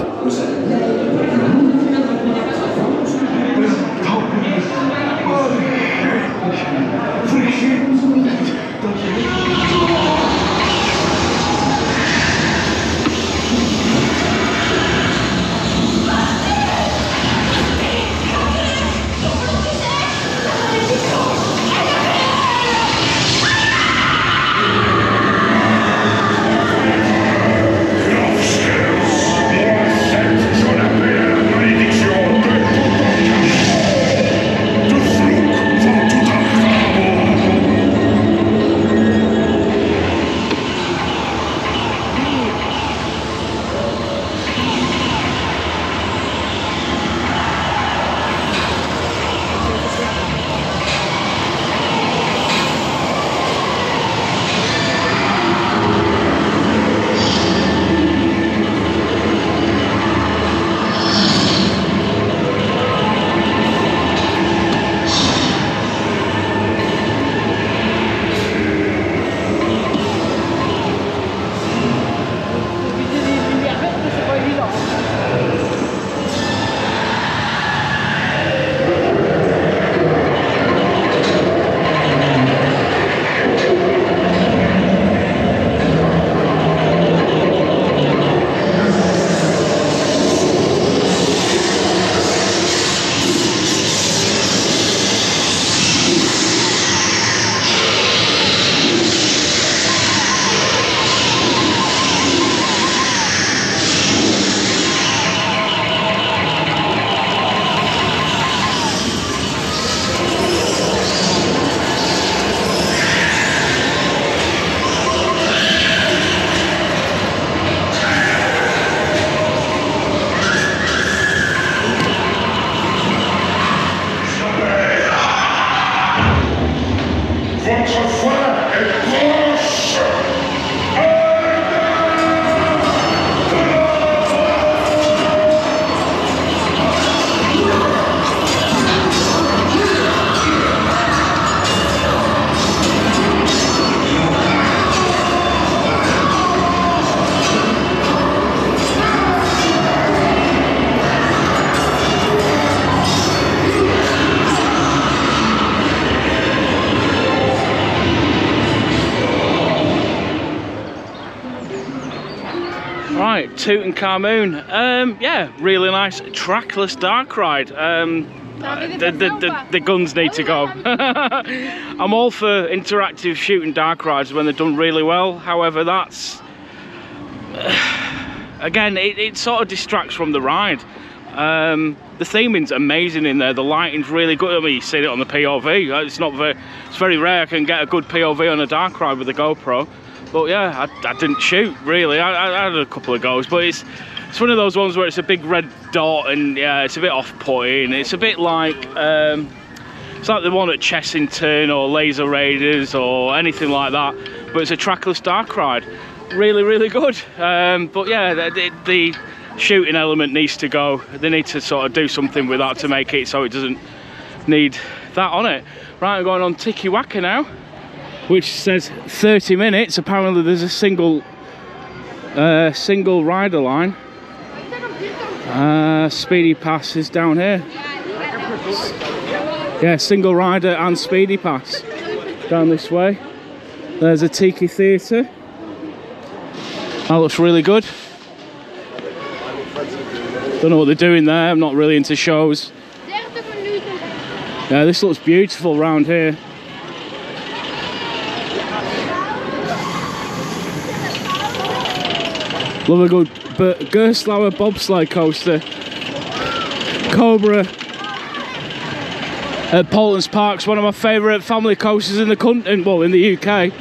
Tutankhamun. Um, yeah, really nice trackless dark ride. Um, the, the, the, the guns need to go. I'm all for interactive shooting dark rides when they're done really well. However, that's again, it, it sort of distracts from the ride. Um, the theming's amazing in there. The lighting's really good. I mean, you see it on the POV. It's not very, it's very rare I can get a good POV on a dark ride with a GoPro. But yeah, I, I didn't shoot really. I, I, had a couple of goes, but it's it's one of those ones where it's a big red dot and yeah, it's a bit off-putting. It's a bit like um, it's like the one at Chessington or Laser Raiders or anything like that. But it's a trackless dark ride. Really, really good. Um, but yeah, the, the shooting element needs to go. They need to sort of do something with that to make it so it doesn't need that on it. Right, I'm going on Tiki Waka now, which says 30 minutes. Apparently there's a single uh, single rider line. Uh, speedy pass is down here. Yeah, single rider and speedy pass down this way. There's a Tiki Theatre. That looks really good. Don't know what they're doing there. I'm not really into shows. Yeah, this looks beautiful round here. Love a good but Gerstlauer bobsleigh coaster. Cobra at Paultons Park's one of my favourite family coasters in the country, well in the UK.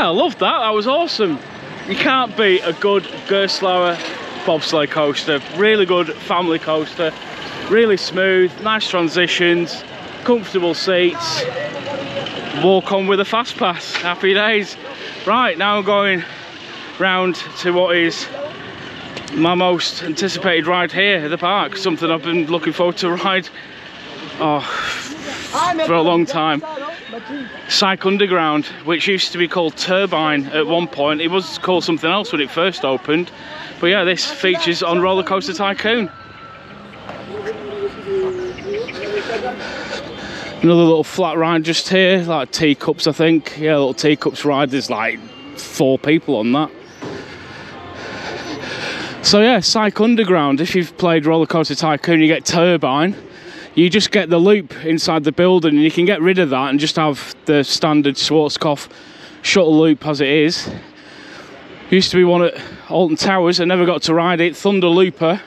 Yeah, I loved that. That was awesome. You can't beat a good Gerstlauer bobsleigh coaster. Really good family coaster. Really smooth, nice transitions, comfortable seats. Walk on with a fast pass. Happy days. Right, now I'm going round to what is my most anticipated ride here at the park. Something I've been looking forward to ride oh, for a long time. Psyké Underground, which used to be called Turbine at one point. It was called something else when it first opened. But yeah, this features on Roller Coaster Tycoon. Another little flat ride just here, like teacups, I think. Yeah, little teacups ride. There's like four people on that. So yeah, Psyké Underground. If you've played Roller Coaster Tycoon, you get Turbine you just get the loop inside the building and you can get rid of that and just have the standard Schwarzkopf shuttle loop as it is. Used to be one at Alton Towers, I never got to ride it. Thunder Looper,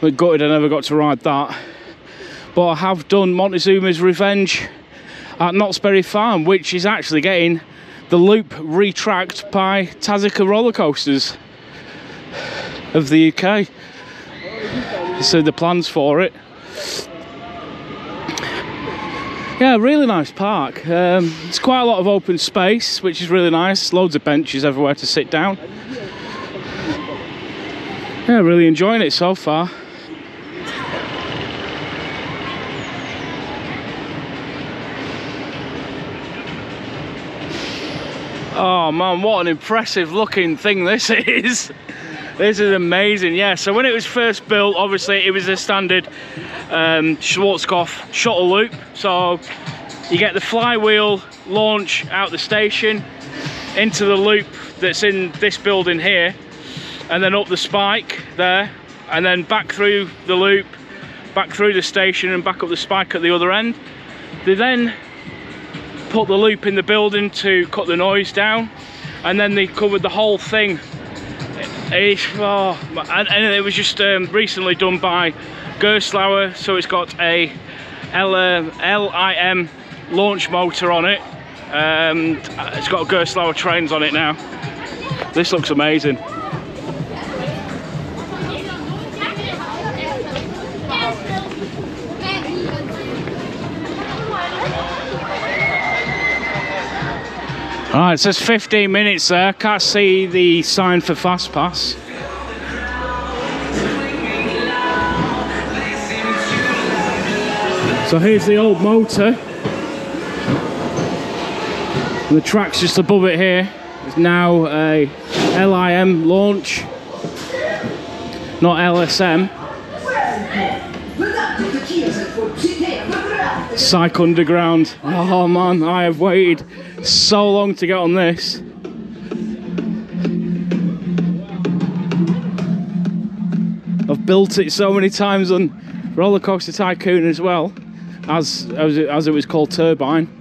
but gutted I never got to ride that. But I have done Montezooma's Revenge at Knott's Berry Farm, which is actually getting the loop retracked by Tasika roller coasters of the UK. So the plans for it yeah really nice park. Um, it's quite a lot of open space which is really nice. Loads of benches everywhere to sit down. Yeah really enjoying it so far. Oh man what an impressive looking thing this is This is amazing, yeah. So when it was first built, obviously it was a standard um, Schwarzkopf shuttle loop. So you get the flywheel launch out the station into the loop that's in this building here, and then up the spike there, and then back through the loop, back through the station and back up the spike at the other end. They then put the loop in the building to cut the noise down, and then they covered the whole thing it's, oh, and, and it was just um, recently done by Gerstlauer, so it's got a L, uh, LIM launch motor on it. Um, it's got Gerstlauer trains on it now. This looks amazing. Alright, it says 15 minutes there. Can't see the sign for fast pass. So here's the old motor. The track's just above it here. It's now a LIM launch, not LSM. Psyké Underground. Oh man, I have waited so long to get on this. I've built it so many times on Roller Coaster Tycoon as well, as as it, as it was called Turbine.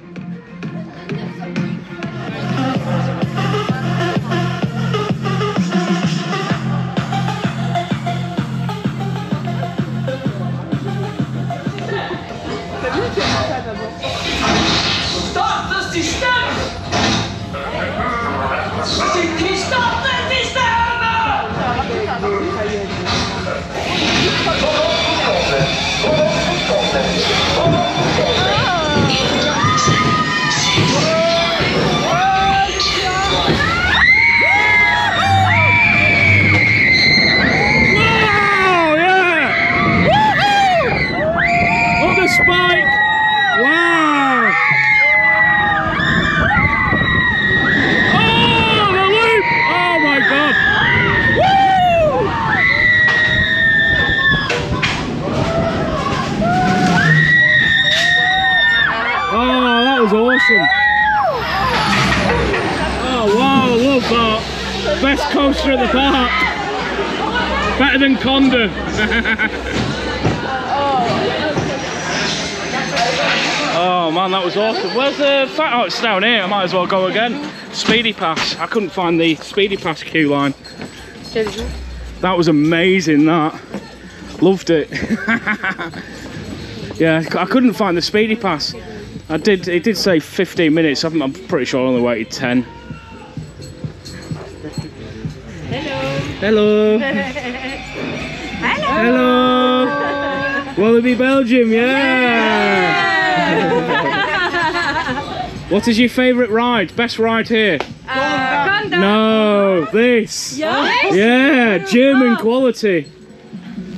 Might as well go again. Speedy Pass. I couldn't find the Speedy Pass queue line. That was amazing. That loved it. yeah, I couldn't find the Speedy Pass. I did. It did say 15 minutes. I'm, I'm pretty sure I only waited 10. Hello. Hello. Hello. Hello. Walibi Belgium, yeah. What is your favourite ride? Best ride here? No, this. Yeah, German quality.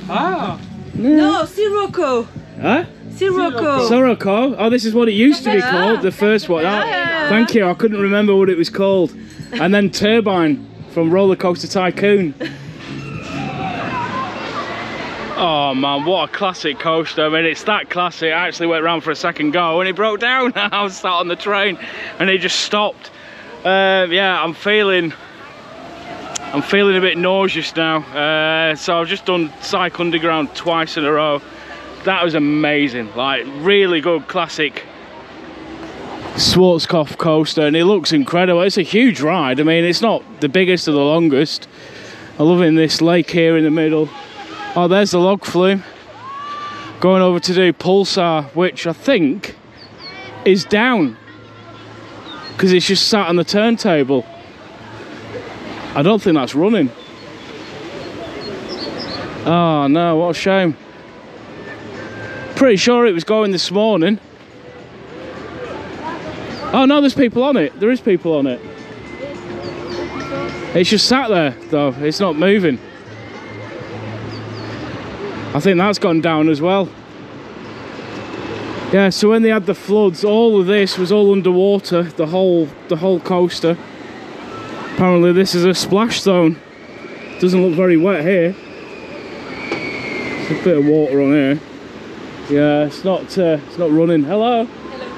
Ah. No, Sirocco. Huh? Sirocco. Soroko. Oh, this is what it used to be called, the first one. Oh, Thank you, I couldn't remember what it was called. And then Turbine from Roller Coaster Tycoon. Oh man, what a classic coaster. I mean, it's that classic. I actually went round for a second go and it broke down. I was sat on the train and it just stopped. Um, yeah, I'm feeling I'm feeling a bit nauseous now. Uh, so I've just done Psyké Underground twice in a row. That was amazing. Like, really good classic Schwarzkopf coaster and it looks incredible. It's a huge ride. I mean, it's not the biggest or the longest. I'm loving this lake here in the middle. Oh, there's the log flume. Going over to do Pulsar, which I think is down because it's just sat on the turntable. I don't think that's running. Oh no, what a shame. Pretty sure it was going this morning. Oh no, there's people on it. There is people on it. It's just sat there though, it's not moving. I think that's gone down as well. Yeah, so when they had the floods, all of this was all underwater, the whole the whole coaster. Apparently this is a splash zone. Doesn't look very wet here. There's a bit of water on here. Yeah, it's not uh, it's not running. Hello, Hello.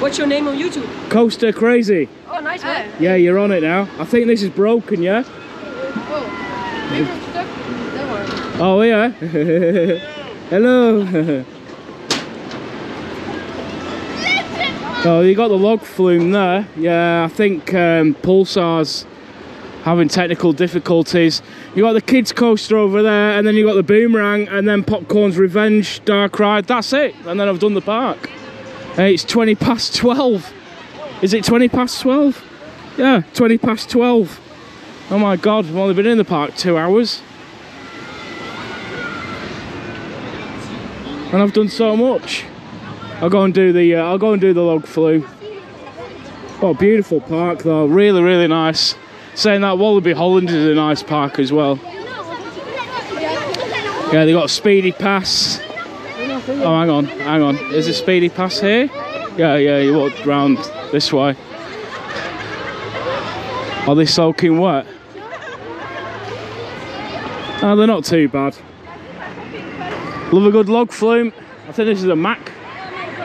What's your name on YouTube? Coaster Crazy. Oh, nice one. Yeah, you're on it now. I think this is broken, yeah? Oh yeah. Hello. oh, you got the log flume there. Yeah, I think um, Pulsar's having technical difficulties. You got the kids coaster over there, and then you got the boomerang, and then Popcorn's Revenge Dark Ride. That's it. And then I've done the park. Hey, it's 20 past 12. Is it 20 past 12? Yeah, 20 past 12. Oh my god, I've only been in the park two hours. And I've done so much. I'll go and do the uh, I'll go and do the log flume. Oh, beautiful park though, really, really nice. Saying that Walibi Holland is a nice park as well. Yeah, they got a speedy pass. Oh, hang on, hang on. Is a speedy pass here? Yeah, yeah. You walk round this way. Are they soaking wet? Oh, they're not too bad. Love a good log flume. I think this is a Mack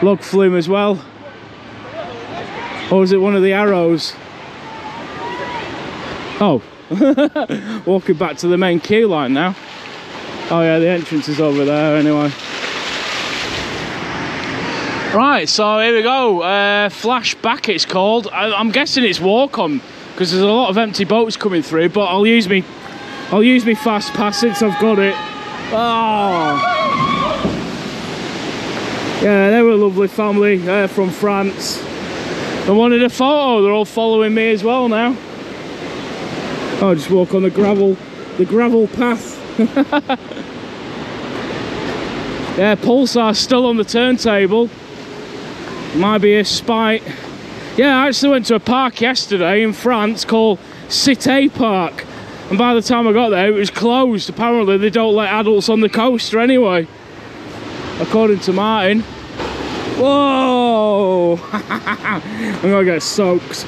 log flume as well. Or is it one of the arrows? Oh, walking back to the main queue line now. Oh yeah, the entrance is over there anyway. Right, so here we go. Uh, Flashback it's called. I, I'm guessing it's walk on because there's a lot of empty boats coming through. But I'll use me, I'll use me fast pass since I've got it. Oh, yeah, they were a lovely family uh, from France. I wanted a photo. They're all following me as well now. I'll just walk on the gravel, the gravel path. yeah, Pulsar's still on the turntable. Might be a spite. Yeah, I actually went to a park yesterday in France called Cité Park. And by the time I got there, it was closed. Apparently, they don't let adults on the coaster anyway. According to Martin. Whoa! I'm gonna get soaked.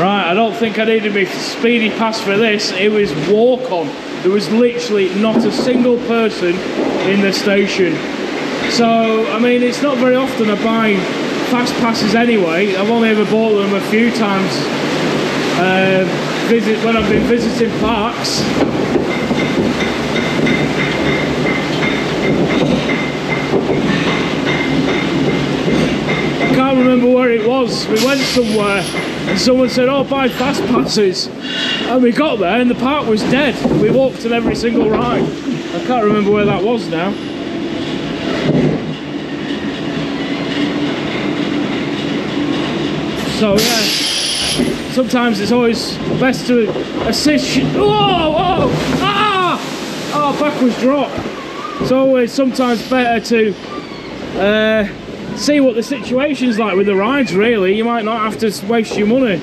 Right, I don't think I needed my speedy pass for this. It was walk on. There was literally not a single person in the station. So, I mean, it's not very often I buy fast passes anyway. I've only ever bought them a few times uh, visit when I've been visiting parks. I can't remember where it was. We went somewhere and someone said, oh, buy fast passes. And we got there and the park was dead. We walked on every single ride. I can't remember where that was now. So yeah, sometimes it's always best to assist. Whoa, whoa, ah! Oh, backwards drop. It's always sometimes better to uh, see what the situation's like with the rides. Really, you might not have to waste your money.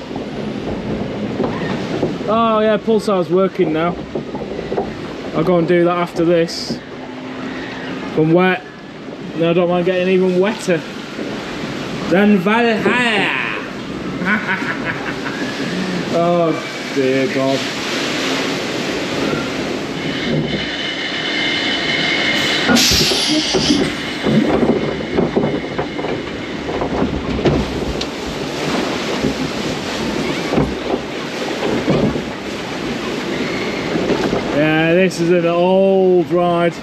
Oh yeah, Pulsar's working now. I'll go and do that after this. I'm wet, no, I don't mind getting even wetter than Valhalla. oh dear God. Yeah, this is an old ride.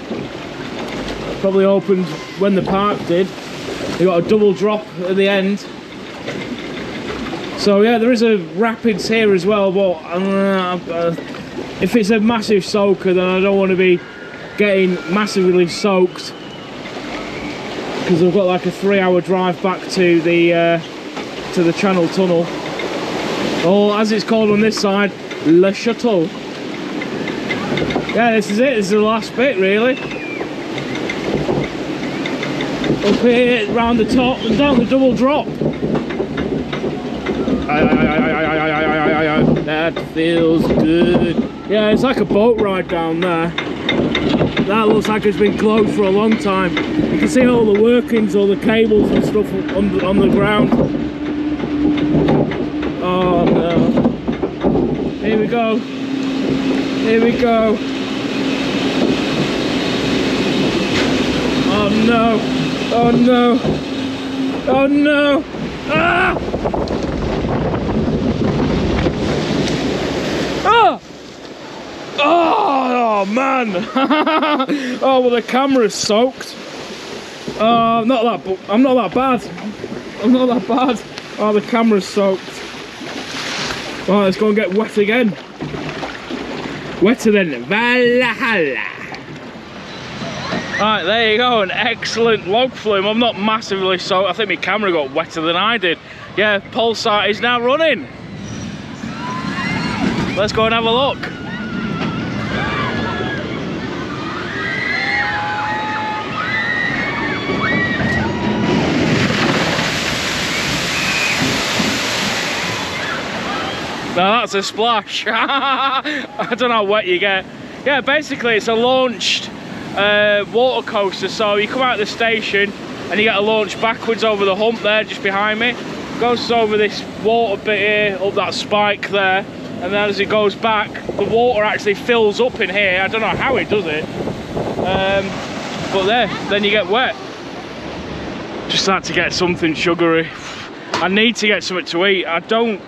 Probably opened when the park did. You got a double drop at the end. So yeah, there is a rapids here as well, but uh, uh, if it's a massive soaker, then I don't want to be getting massively soaked because I've got like a three-hour drive back to the uh, to the Channel Tunnel, or as it's called on this side, Le Shuttle. Yeah, this is it. This is the last bit, really. Up here, round the top, and down the double drop. That feels good. Yeah, it's like a boat ride down there. That looks like it's been closed for a long time. You can see all the workings, all the cables and stuff on the, on the ground. Oh no. Here we go. Here we go. Oh no. Oh no. Oh no. Ah! Ah! Oh, oh man! oh well, the camera's soaked. Oh, I'm not that. I'm not that bad. I'm not that bad. Oh, the camera's soaked. Oh, let's go and get wet again. Wetter than Valhalla. Right, there you go, an excellent log flume. I'm not massively soaked. I think my camera got wetter than I did. Yeah, Pulsar is now running. Let's go and have a look. Now that's a splash. I don't know how wet you get. Yeah, basically it's a launched uh, water coaster. So you come out of the station and you get a launch backwards over the hump there just behind me. Goes over this water bit here, up that spike there. And then as it goes back, the water actually fills up in here. I don't know how it does it. Um, but there, then you get wet. Just had to get something sugary. I need to get something to eat. I don't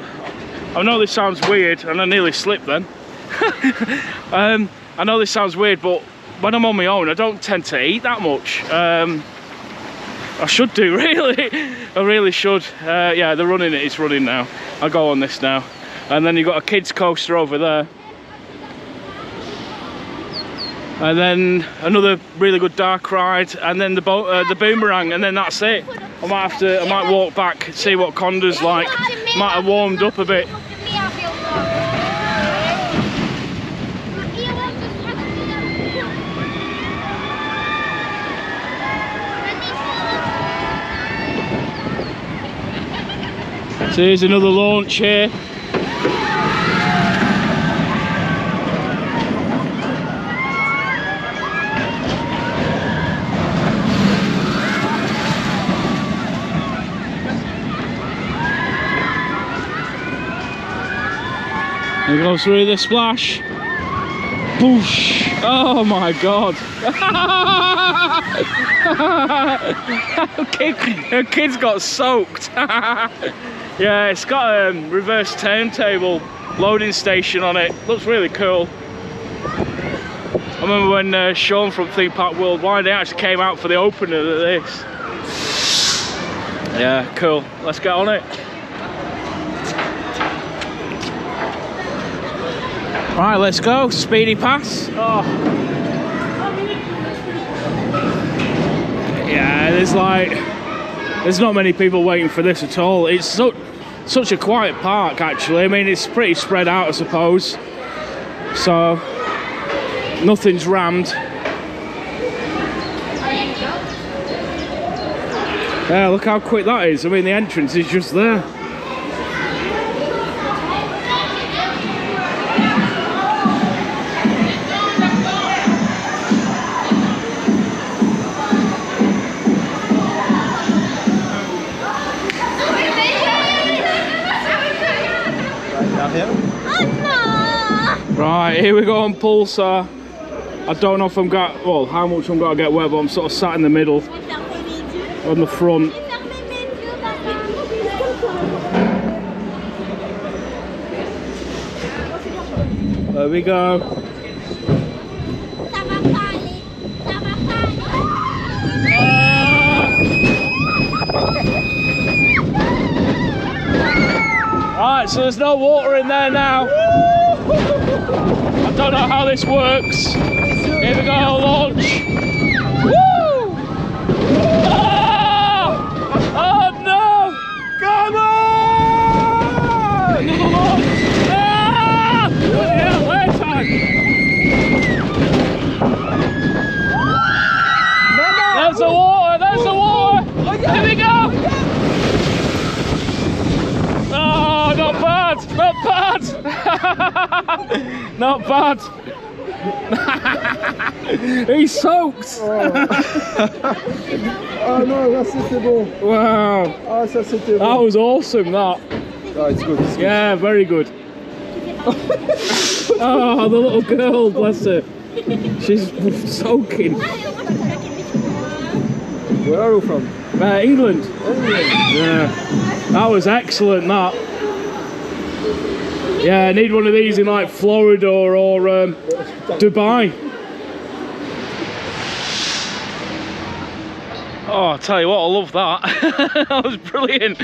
I know this sounds weird, and I nearly slipped then. um, I know this sounds weird, but when I'm on my own, I don't tend to eat that much. Um, I should do, really. I really should. Uh, yeah, they're running it. It's running now. I'll go on this now. And then you've got a kids coaster over there. And then another really good dark ride, and then the bo uh, the boomerang, and then that's it. I might have to, I might walk back, see what Kondaa's like. Might have warmed up a bit. So here's another launch here. It goes through the splash. Boosh! Oh my god! Her kid, her kid's got soaked. yeah, it's got a um, reverse turntable loading station on it. Looks really cool. I remember when uh, Sean from Theme Park Worldwide they actually came out for the opening of this. Yeah, cool. Let's get on it. Right, let's go. Speedy pass. Oh. Yeah, there's like, there's not many people waiting for this at all. It's so, such a quiet park, actually. I mean, it's pretty spread out, I suppose. So, nothing's rammed. Yeah, look how quick that is. I mean, the entrance is just there. Right, here we go on Pulsar. I don't know if I'm got well how much I'm gonna get wet, but I'm sort of sat in the middle on the front. There we go. Alright, so there's no water in there now. I don't know how this works. Here we go, launch. Woo! Ah! Oh no! Come on! Another launch. Ah! Bloody hell, air time. There's the water, there's the water! Here we go! Oh, not bad, not bad! Not bad. He's soaked. Oh no, that's suitable. Wow. Oh, that's suitable. That was awesome, that. Oh, it's good. It's good. Yeah, very good. oh, the little girl, bless her. She's soaking. Where are you from? Uh, England. England. Yeah. That was excellent, that. Yeah, I need one of these in like Florida or, um, Dubai. Oh, I tell you what, I love that. that was brilliant.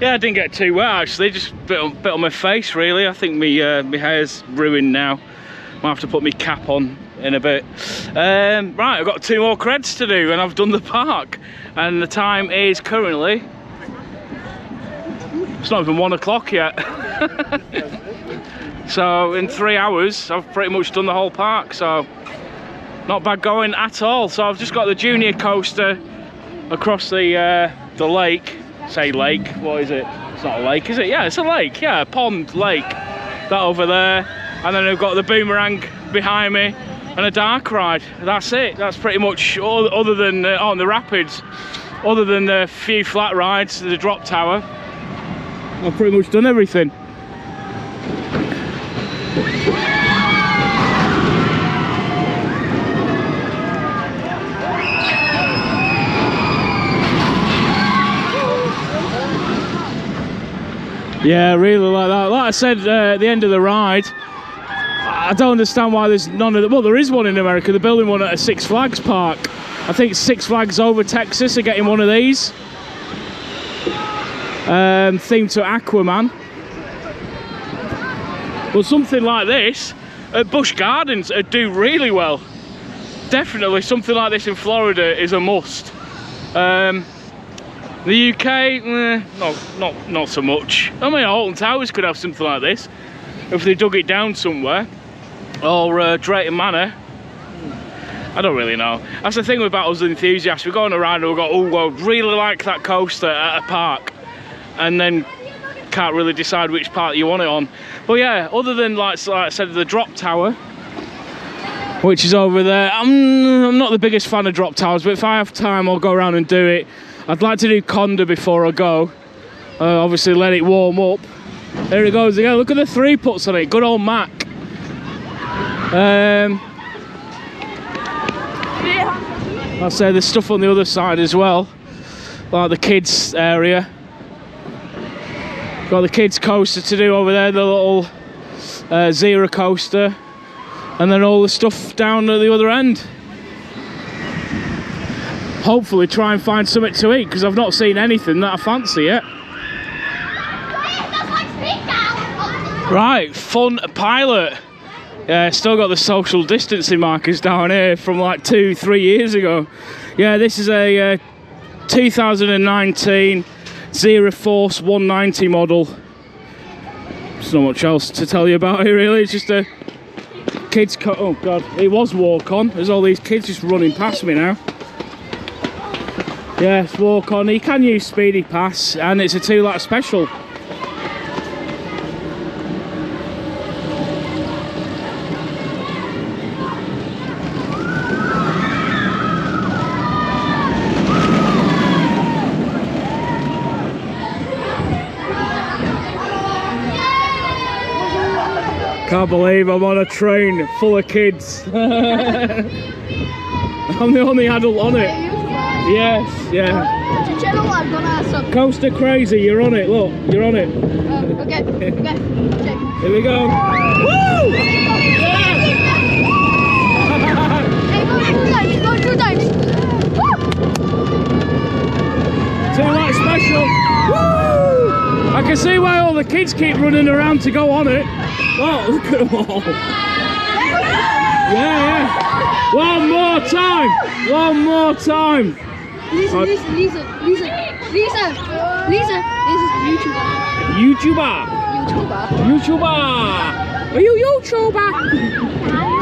Yeah, I didn't get too wet actually, just a bit on, bit on my face really. I think my, uh, my hair's ruined now. Might have to put my cap on in a bit. Um, right, I've got two more creds to do and I've done the park. And the time is currently... It's not even one o'clock yet. so in three hours, I've pretty much done the whole park. So not bad going at all. So I've just got the junior coaster across the uh, the lake. Say lake, what is it? It's not a lake, is it? Yeah, it's a lake. Yeah, a pond lake. That over there, and then I've got the boomerang behind me, and a dark ride. That's it. That's pretty much all. Other than uh, on the rapids, other than the few flat rides, the drop tower. I've pretty much done everything. Yeah, really like that. Like I said uh, at the end of the ride, I don't understand why there's none of the. Well, there is one in America. They're building one at a Six Flags park. I think Six Flags over Texas are getting one of these. Um, themed to Aquaman. Well, something like this at Busch Gardens would do really well. Definitely, something like this in Florida is a must. Um, the UK, eh, no, not not so much. I mean, Alton Towers could have something like this if they dug it down somewhere, or uh, Drayton Manor. I don't really know. That's the thing about us enthusiasts. We're going around and we go, oh, well, really like that coaster at a park, and then can't really decide which part you want it on. But yeah, other than like, like I said, the drop tower, which is over there. I'm, I'm not the biggest fan of drop towers, but if I have time, I'll go around and do it. I'd like to do Kondaa before I go. Uh, obviously, let it warm up. There it goes again. Look at the three puts on it. Good old Mack. Um, I'll say there's stuff on the other side as well, like the kids area. Got the kids coaster to do over there, the little uh, Zierer coaster, and then all the stuff down at the other end. Hopefully, try and find something to eat because I've not seen anything that I fancy yet. Right, fun pilot. Yeah, still got the social distancing markers down here from like two, three years ago. Yeah, this is a uh, 2019 Zierer Force 190 model. There's not much else to tell you about here really. It's just a kids. Co- oh god, it was walk on. There's all these kids just running past me now. Yes, walk on. He can use Speedy Pass, and it's a two lap special. Can't believe I'm on a train full of kids. I'm the only adult on it. Yes, yeah. La guarda Coaster crazy, you're on it, look, you're on it. Ok, ok, check. Here we go. Woo! Yeah! Hey, go two times, go two times. Two special. Woo! I can see why all the kids keep running around to go on it. Oh, look at them all. Yeah, yeah. One more time. One more time. Lisa, Uh, Lisa, Lisa, Lisa, Lisa, Lisa. This is YouTuber. YouTuber. YouTuber. YouTuber. Are you YouTuber?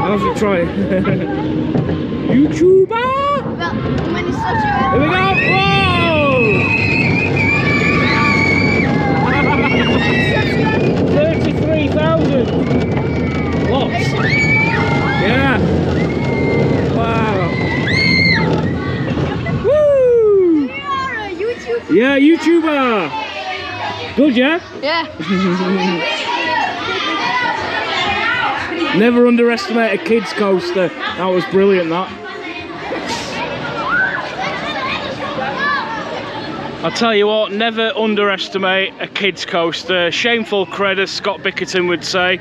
Have to try. YouTuber. Wel, when it's such a... Here we go. Whoa! 33,000. YouTuber. Good, yeah? Yeah. Never underestimate a kids coaster. That was brilliant, that. I'll tell you what, never underestimate a kids coaster. Shameful credit, Scott Bickerton would say.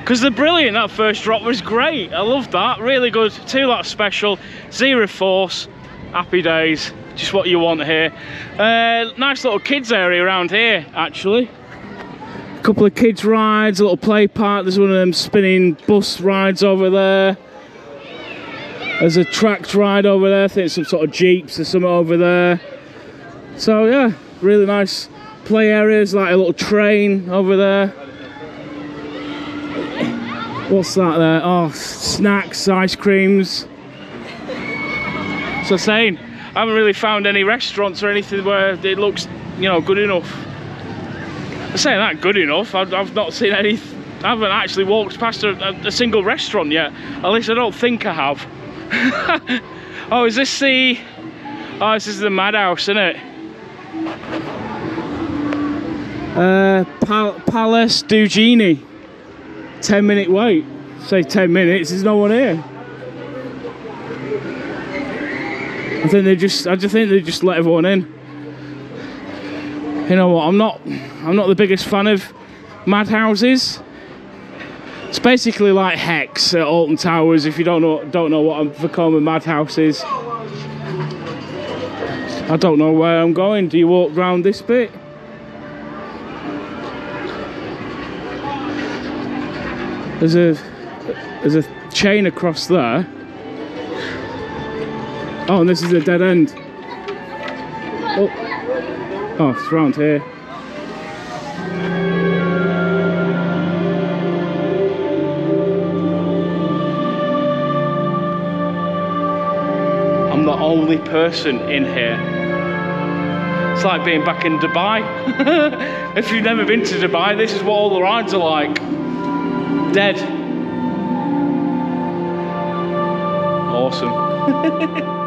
Because they're brilliant, that first drop was great. I loved that, really good. Two lots special, Zierer Force, happy days. Just what you want here. Uh, nice little kids area around here, actually. A couple of kids rides, a little play park. There's one of them spinning bus rides over there. There's a tracked ride over there. I think some sort of jeeps. There's some over there. So yeah, really nice play areas. Like a little train over there. What's that there? Oh, snacks, ice creams. So saying, I haven't really found any restaurants or anything where it looks, you know, good enough. I'm saying that good enough. I've, I've not seen any. I haven't actually walked past a, a, single restaurant yet. At least I don't think I have. oh, is this the? Oh, this is the Madhouse, isn't it? Uh, Pal Palais du Génie. 10 minute wait. Say 10 minutes, there's no one here. I think they just I just think they just let everyone in. You know what, I'm not I'm not the biggest fan of madhouses. It's basically like Hex at Alton Towers if you don't know don't know what a Vekoma madhouse is. I don't know where I'm going. Do you walk round this bit? There's a there's a chain across there. Oh, and this is a dead end. Oh, oh it's round here. I'm the only person in here. It's like being back in Dubai. if you've never been to Dubai, this is what all the rides are like dead. Awesome.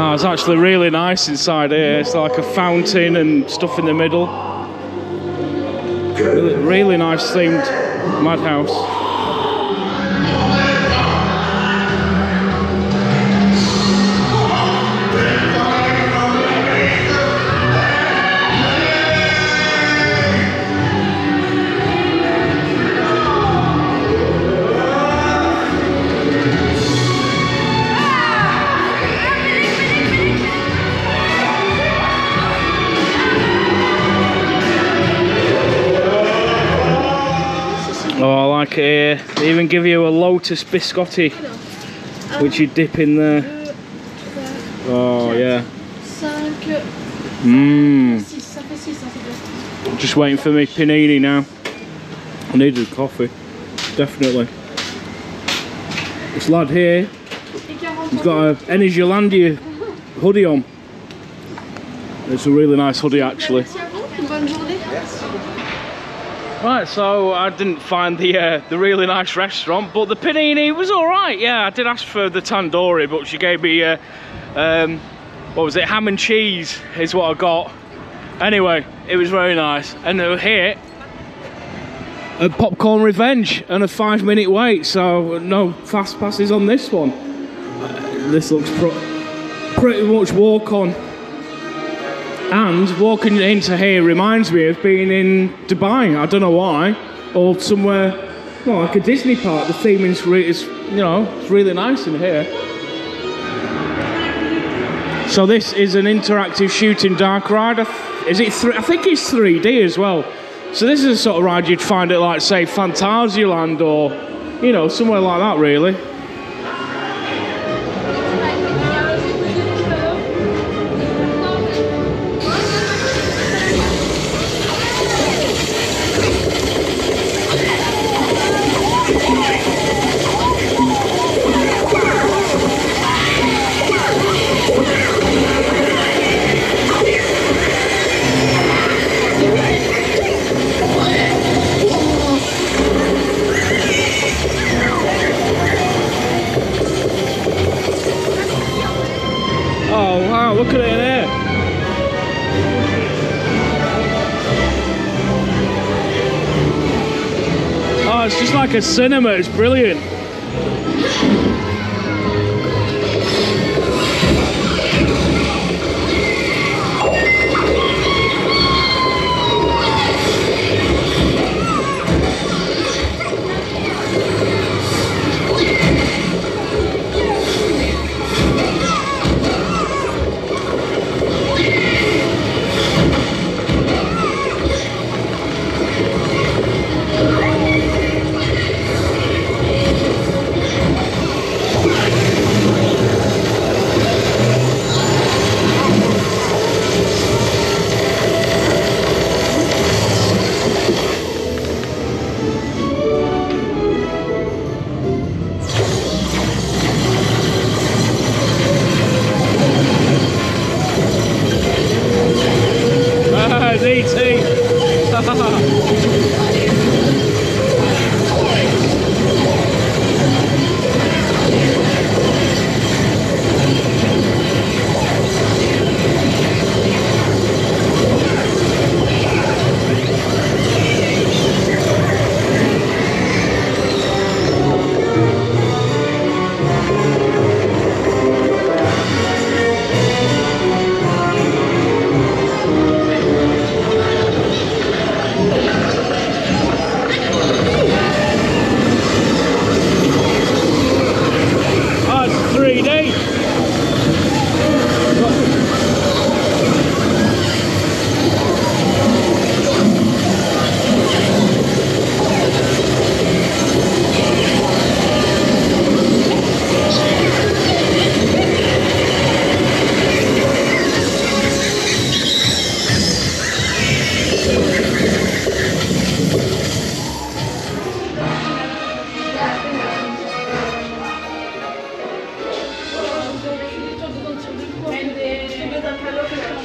Oh, it's actually really nice inside here. It's like a fountain and stuff in the middle. Really, really nice themed madhouse. Even give you a Lotus biscotti, which you dip in there. Oh, yeah. Mmm. 6, ça fait 6, ça fait 2. Just waiting for me panini now. I needed a coffee, definitely. This lad here, he's got a Energylandia hoodie on. It's a really nice hoodie actually. Right, so I didn't find the uh, the really nice restaurant, but the panini was all right. Yeah, I did ask for the tandoori, but she gave me uh, um, what was it, ham and cheese is what I got. Anyway, it was very nice, and uh, here a popcorn revenge and a five minute wait. So no fast passes on this one. Uh, this looks pretty much walk on. And walking into here reminds me of being in Dubai. I don't know why, or somewhere, well, like a Disney park. The theming's re- is, you know, it's really nice in here. So this is an interactive shooting dark ride. Is it? Th- I think it's 3D as well. So this is the sort of ride you'd find at, like, say, Phantasialand or, you know, somewhere like that, really. Like a cinema. It's brilliant.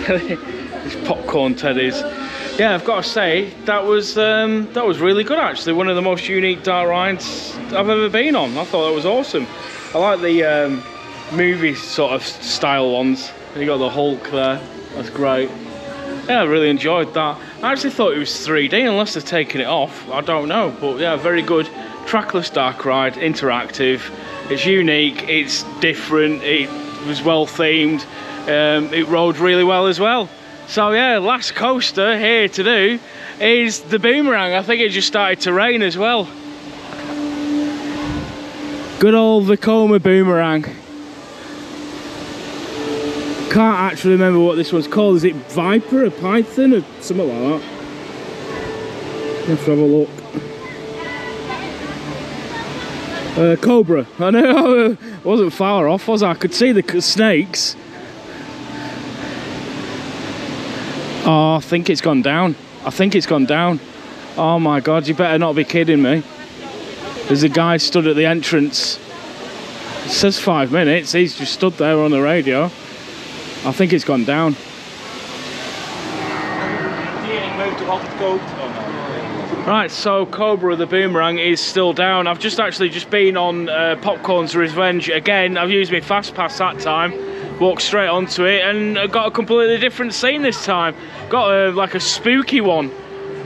These popcorn teddies. Yeah, I've got to say that was um, that was really good actually. One of the most unique dark rides I've ever been on. I thought that was awesome. I like the um, movie sort of style ones. You got the Hulk there. That's great. Yeah, I really enjoyed that. I actually thought it was 3D, unless they're taking it off. I don't know, but yeah, very good. Trackless dark ride, interactive. It's unique. It's different. It was well themed. Um, it rode really well as well. So yeah, last coaster here to do is the boomerang. I think it just started to rain as well. Good old Vekoma boomerang. Can't actually remember what this one's called. Is it Viper, a Python, or something like that? Let's have a look. Uh, Cobra. I know I wasn't far off, was I? I could see the snakes. Oh, I think it's gone down. I think it's gone down. Oh my god, you better not be kidding me. There's a guy stood at the entrance. It says five minutes. He's just stood there on the radio. I think it's gone down. Right, so Cobra the Boomerang is still down. I've just actually just been on uh, Popcorn's Revenge again. I've used my fast pass that time, walked straight onto it, and got a completely different scene this time. Got a, like a spooky one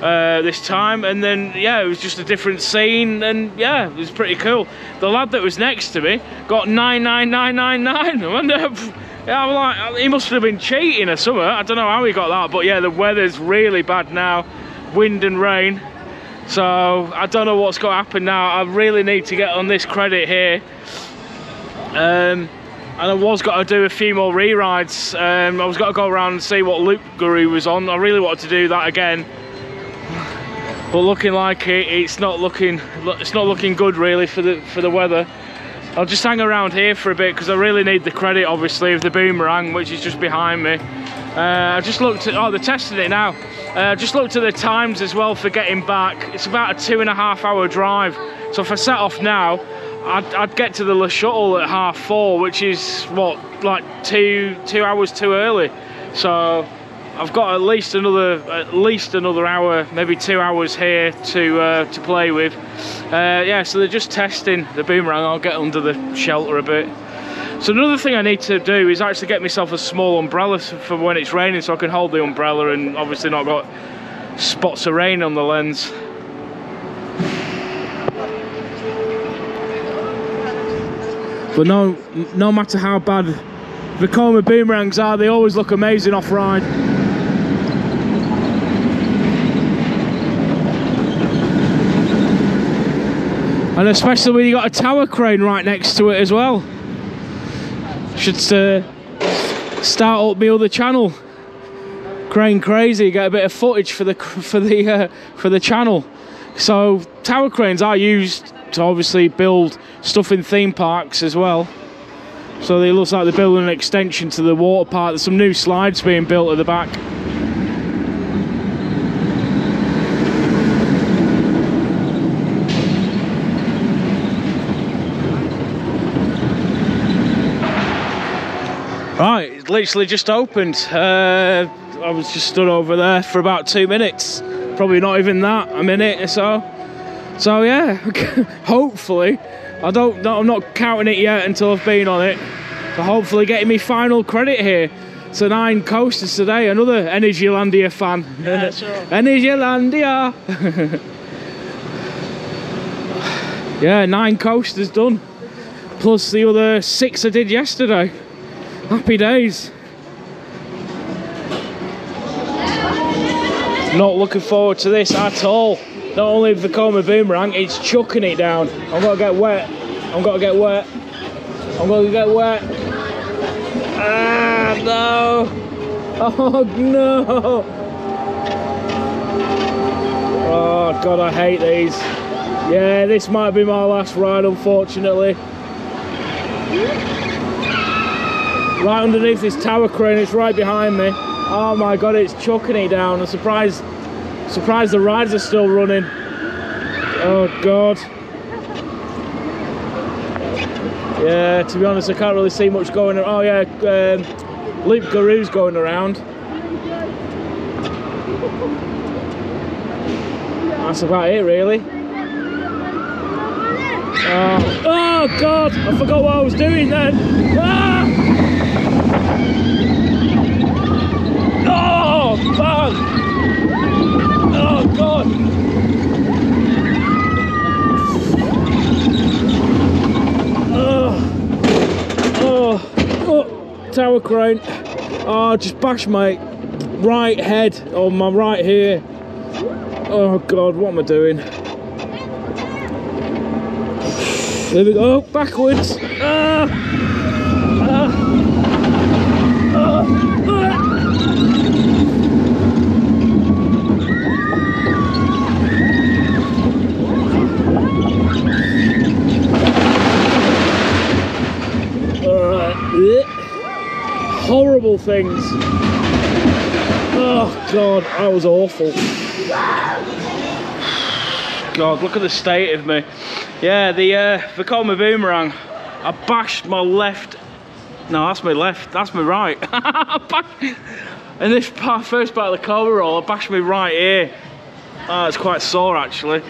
uh, this time, and then yeah, it was just a different scene, and yeah, it was pretty cool. The lad that was next to me got nine nine nine nine nine. I wonder. Yeah, I'm like, he must have been cheating or something. I don't know how he got that, but yeah, the weather's really bad now, wind and rain. So I don't know what's going to happen now. I really need to get on this credit here. Um, and I was got to do a few more re-rides. Um, I was got to go around and see what Loop Guru was on. I really wanted to do that again, but looking like it, it's not looking, it's not looking good really for the for the weather. I'll just hang around here for a bit because I really need the credit, obviously, of the boomerang, which is just behind me. Uh, I just looked at, oh, they're testing it now. Uh, just looked at the times as well for getting back. It's about a two and a half hour drive. So if I set off now, I'd, I'd get to the Le Shuttle at half four, which is what, like two two hours too early. So I've got at least another at least another hour, maybe two hours here to uh, to play with. Uh, yeah, so they're just testing the boomerang. I'll get under the shelter a bit. So another thing I need to do is actually get myself a small umbrella for when it's raining, so I can hold the umbrella and obviously not got spots of rain on the lens. But no, no matter how bad Vekoma boomerangs are, they always look amazing off ride. And especially when you got a tower crane right next to it as well. Should uh, start up my other channel. Crane crazy, get a bit of footage for the for the uh, for the channel. So tower cranes are used to obviously build stuff in theme parks as well. So it looks like they're building an extension to the water park. There's some new slides being built at the back. Right, literally just opened. Uh, I was just stood over there for about two minutes. Probably not even that, a minute or so. So yeah, hopefully, I don't, I'm not counting it yet until I've been on it. So hopefully getting me final credit here. So nine coasters today, another Energylandia fan. Yeah, sure. Energylandia! yeah, nine coasters done. Plus the other six I did yesterday. Happy days. Not looking forward to this at all. Not only Vekoma Boomerang, it's chucking it down. I'm gonna get wet. I'm gonna get wet. I'm gonna get wet. Ah, no. Oh, no. Oh, God, I hate these. Yeah, this might be my last ride, unfortunately. Right underneath this tower crane, it's right behind me. Oh my god, it's chucking it down. I'm surprised, surprised the rides are still running. Oh god. Yeah, to be honest, I can't really see much going on. Oh yeah, um, Loup-Garou's going around. That's about it, really. Oh, oh god, I forgot what I was doing then. Ah! Oh, man! Oh, God! Oh, oh, oh, tower crane. Oh, just bashed my right head on my right here. Oh, God, what am I doing? There we go, backwards. Ah! Ah! Ah! Ah! Alright. Blech. Horrible things. Oh god, that was awful. God, look at the state of me. Yeah, the uh, Vekoma Boomerang. I bashed my left. No, that's my left. That's my right. I In this part, first part of the Cobra roll, I bashed me right here. Oh, it's quite sore actually.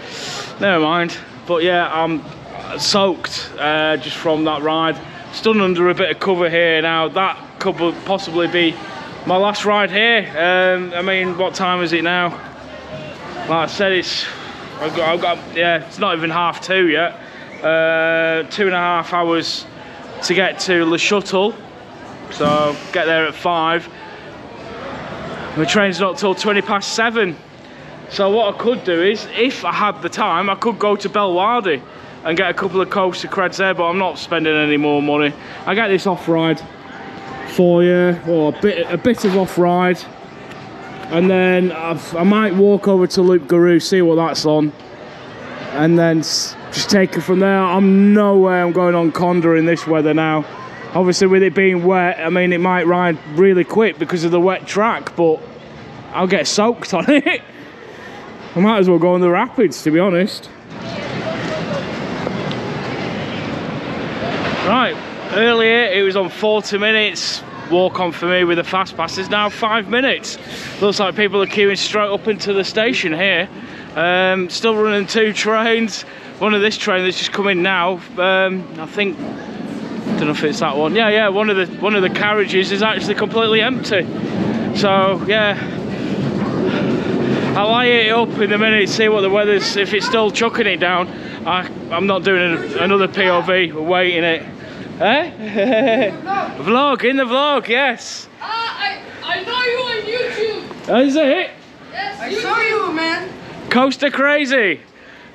Never mind. But yeah, I'm soaked uh, just from that ride. Stood under a bit of cover here now. That could possibly be my last ride here. Um, I mean, what time is it now? Like I said, it's I've got, I've got yeah, it's not even half two yet. Uh, two and a half hours to get to Le Shuttle. So get there at five. My train's not till 20 past seven. So what I could do is, if I had the time, I could go to Bellewaerde and get a couple of coaster creds there, but I'm not spending any more money. I get this off-ride for you, or a bit, a bit of off-ride. And then I've, I might walk over to Loup-Garou, see what that's on. And then just take it from there. I'm nowhere I'm going on Kondaa in this weather now. Obviously with it being wet, I mean it might ride really quick because of the wet track, but I'll get soaked on it. I might as well go on the rapids, to be honest. Right, earlier it was on 40 minutes. Walk on for me with the fast pass is now five minutes. Looks like people are queuing straight up into the station here. Um, still running two trains. One of this train that's just come in now. Um, I think I don't know if it's that one. Yeah, yeah. One of the one of the carriages is actually completely empty. So yeah, I'll light it up in a minute, see what the weather's, if it's still chucking it down. I, I'm not doing a, another POV, we're waiting it. Eh? vlog, in the vlog, yes. Ah, I, I know you on YouTube. Is it? Yes, I saw you, man. Coaster crazy.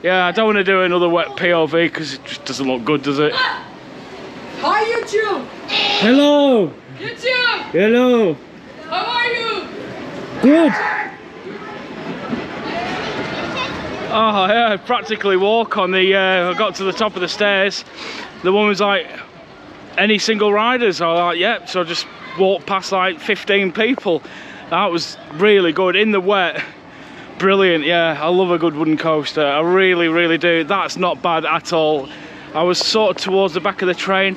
Yeah, I don't want to do another wet POV because it just doesn't look good, does it? Hi, YouTube. Hello. YouTube. Hello. How are you? Good. Oh yeah, I practically walk on the. Uh, I got to the top of the stairs. The woman was like, "Any single riders?" I was like, "Yep." So I just walked past like 15 people. That was really good in the wet. Brilliant, yeah. I love a good wooden coaster. I really, really do. That's not bad at all. I was sort of towards the back of the train.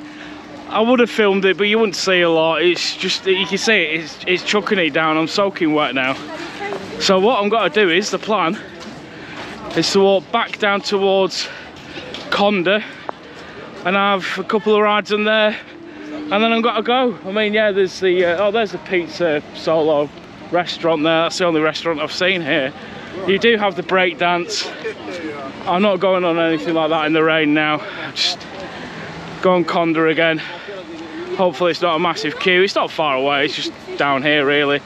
I would have filmed it, but you wouldn't see a lot. It's just you can see it. It's, it's chucking it down. I'm soaking wet now. So what I'm going to do is the plan is to walk back down towards Kondaa and I have a couple of rides in there, and then I'm got to go. I mean, yeah, there's the uh, oh, there's the pizza solo restaurant there. That's the only restaurant I've seen here. You do have the break dance. I'm not going on anything like that in the rain now. Just go on Kondaa again. Hopefully it's not a massive queue. It's not far away. It's just down here really.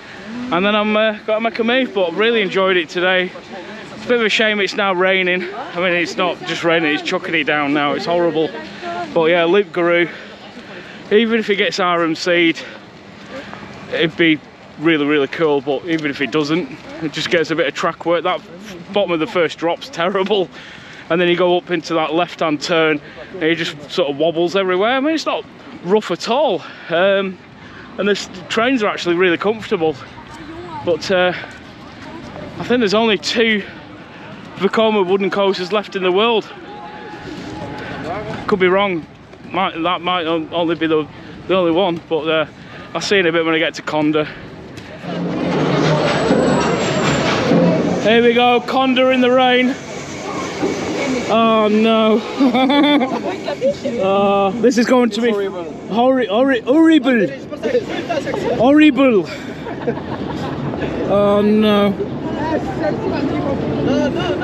And then I'm uh, got to make a move. But really enjoyed it today. It's a bit of a shame it's now raining. I mean, it's not just raining. It's chucking it down now. It's horrible. But yeah, Loup-Garou. Even if it gets RMC'd, it'd be really, really cool. But even if it doesn't, it just gets a bit of track work. That bottom of the first drop's terrible. And then you go up into that left-hand turn, and it just sort of wobbles everywhere. I mean, it's not rough at all. Um, and the trains are actually really comfortable. But uh, I think there's only two Vekoma wooden coasters left in the world. Could be wrong. Might, that might only be the, the only one, but uh, I'll see in a bit when I get to Kondaa. Here we go, Kondaa in the rain. Oh no. oh, this is going to be horri horri horrible. Horrible. Oh no.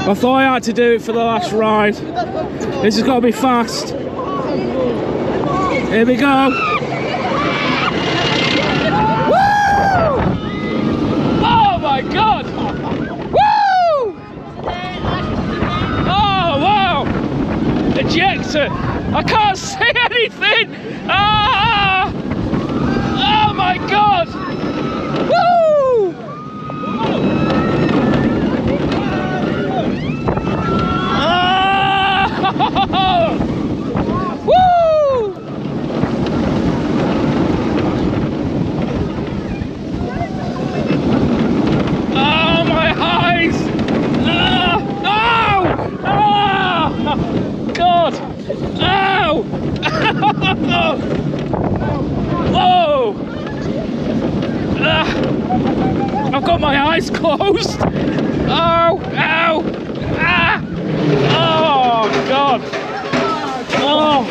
I thought I had to do it for the last ride. This has got to be fast. Here we go. Woo! Oh my god! Woo! Oh wow! Ejector! I can't see anything! Ah! Oh my god! Woo! Ah! Woo! Oh my eyes! Ah! No! Ah! God! Ow! Whoa! I've got my eyes closed! Oh! Ow! Ah! Oh God! Oh!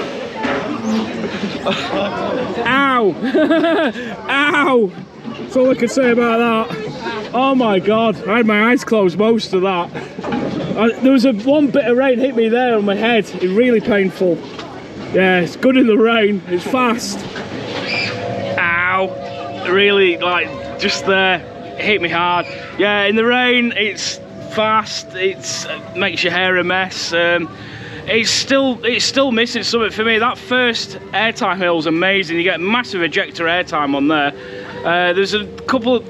Ow! Ow! That's all I can say about that. Oh my god, I had my eyes closed most of that. Uh, there was a one bit of rain hit me there on my head. It's really painful. Yeah, it's good in the rain. It's fast. Ow! Really, like just there, it hit me hard. Yeah, in the rain, it's fast. It's uh, makes your hair a mess. Um, it's still it's still missing something for me. That first airtime hill is amazing. You get massive ejector airtime on there. Uh, there's a couple.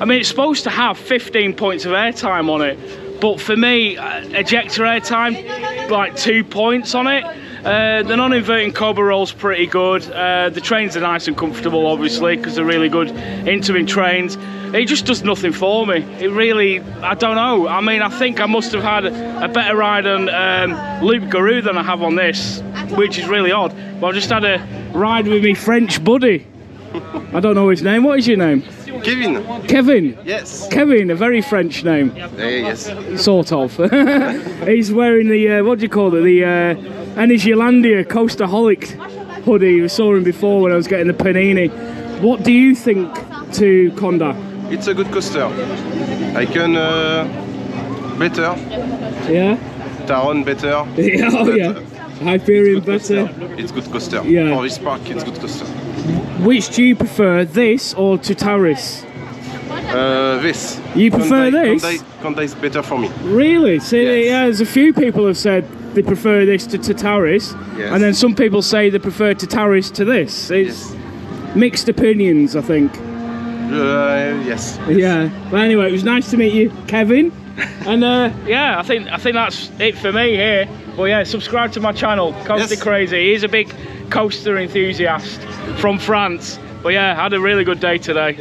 I mean, it's supposed to have 15 points of airtime on it, but for me, uh, ejector airtime, like two points on it. Uh, the non-inverting Cobra roll's pretty good. Uh, the trains are nice and comfortable, obviously, because they're really good Intamin trains. It just does nothing for me. It really, I don't know. I mean, I think I must have had a, better ride on um, Loup-Garou than I have on this, which is really odd. But I just had a ride with me French buddy. I don't know his name. What is your name? Kevin. Kevin. Yes. Kevin, a very French name. Yes. Sort of. He's wearing the, uh, what do you call it? The uh, Energylandia Coasterholic hoodie. We saw him before when I was getting the panini. What do you think to Kondaa? It's a good coaster. I can uh, better. Yeah? Taron better. Yeah, oh but yeah. Hyperion Good better. coaster. It's good coaster. Yeah. For this park, it's good coaster. Which do you prefer, this or Toutatis? Uh, this. You prefer this? Kondaa is better for me. Really? See, Yes. yeah, there's a few people have said they prefer this to Toutatis, Yes. and then some people say they prefer Toutatis to this. It's mixed opinions, I think. Uh, yes. Yeah. But anyway, it was nice to meet you, Kevin. and uh, yeah, I think I think that's it for me here. But yeah, subscribe to my channel, Coaster Yes. Crazy. He's a big coaster enthusiast from France. But yeah, had a really good day today.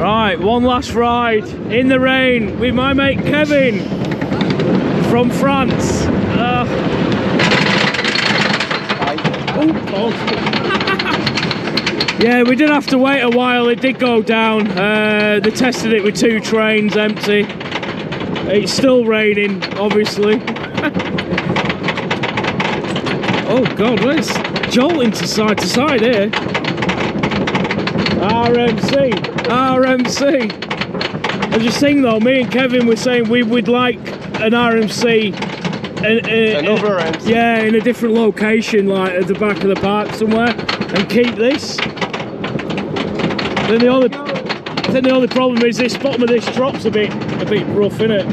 Right, one last ride in the rain with my mate Kevin from France. Uh, oh, yeah, we did have to wait a while. It did go down. Uh, they tested it with two trains empty. It's still raining, obviously. oh God, where's jolting to side to side here? RMC, RMC. I was just saying though, me and Kevin were saying we would like an RMC. An, Another RMC. Yeah, in a different location, like at the back of the park somewhere, and keep this. Then the only, then the only problem is this bottom of this drop's a bit, a bit rough, isn't it?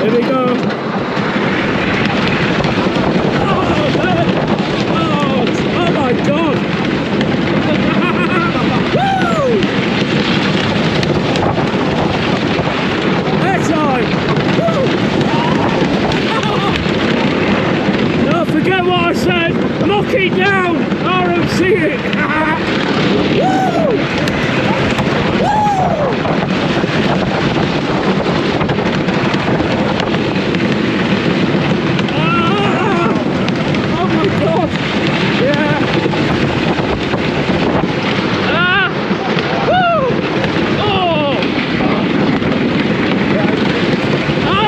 Here we go. Oh, man. oh, oh my god! Woo! Air time! Woo! No, forget what I said! Knock it down! RMC it! Woo! Ah! Oh my god! Yeah! Ah! Woo! Oh!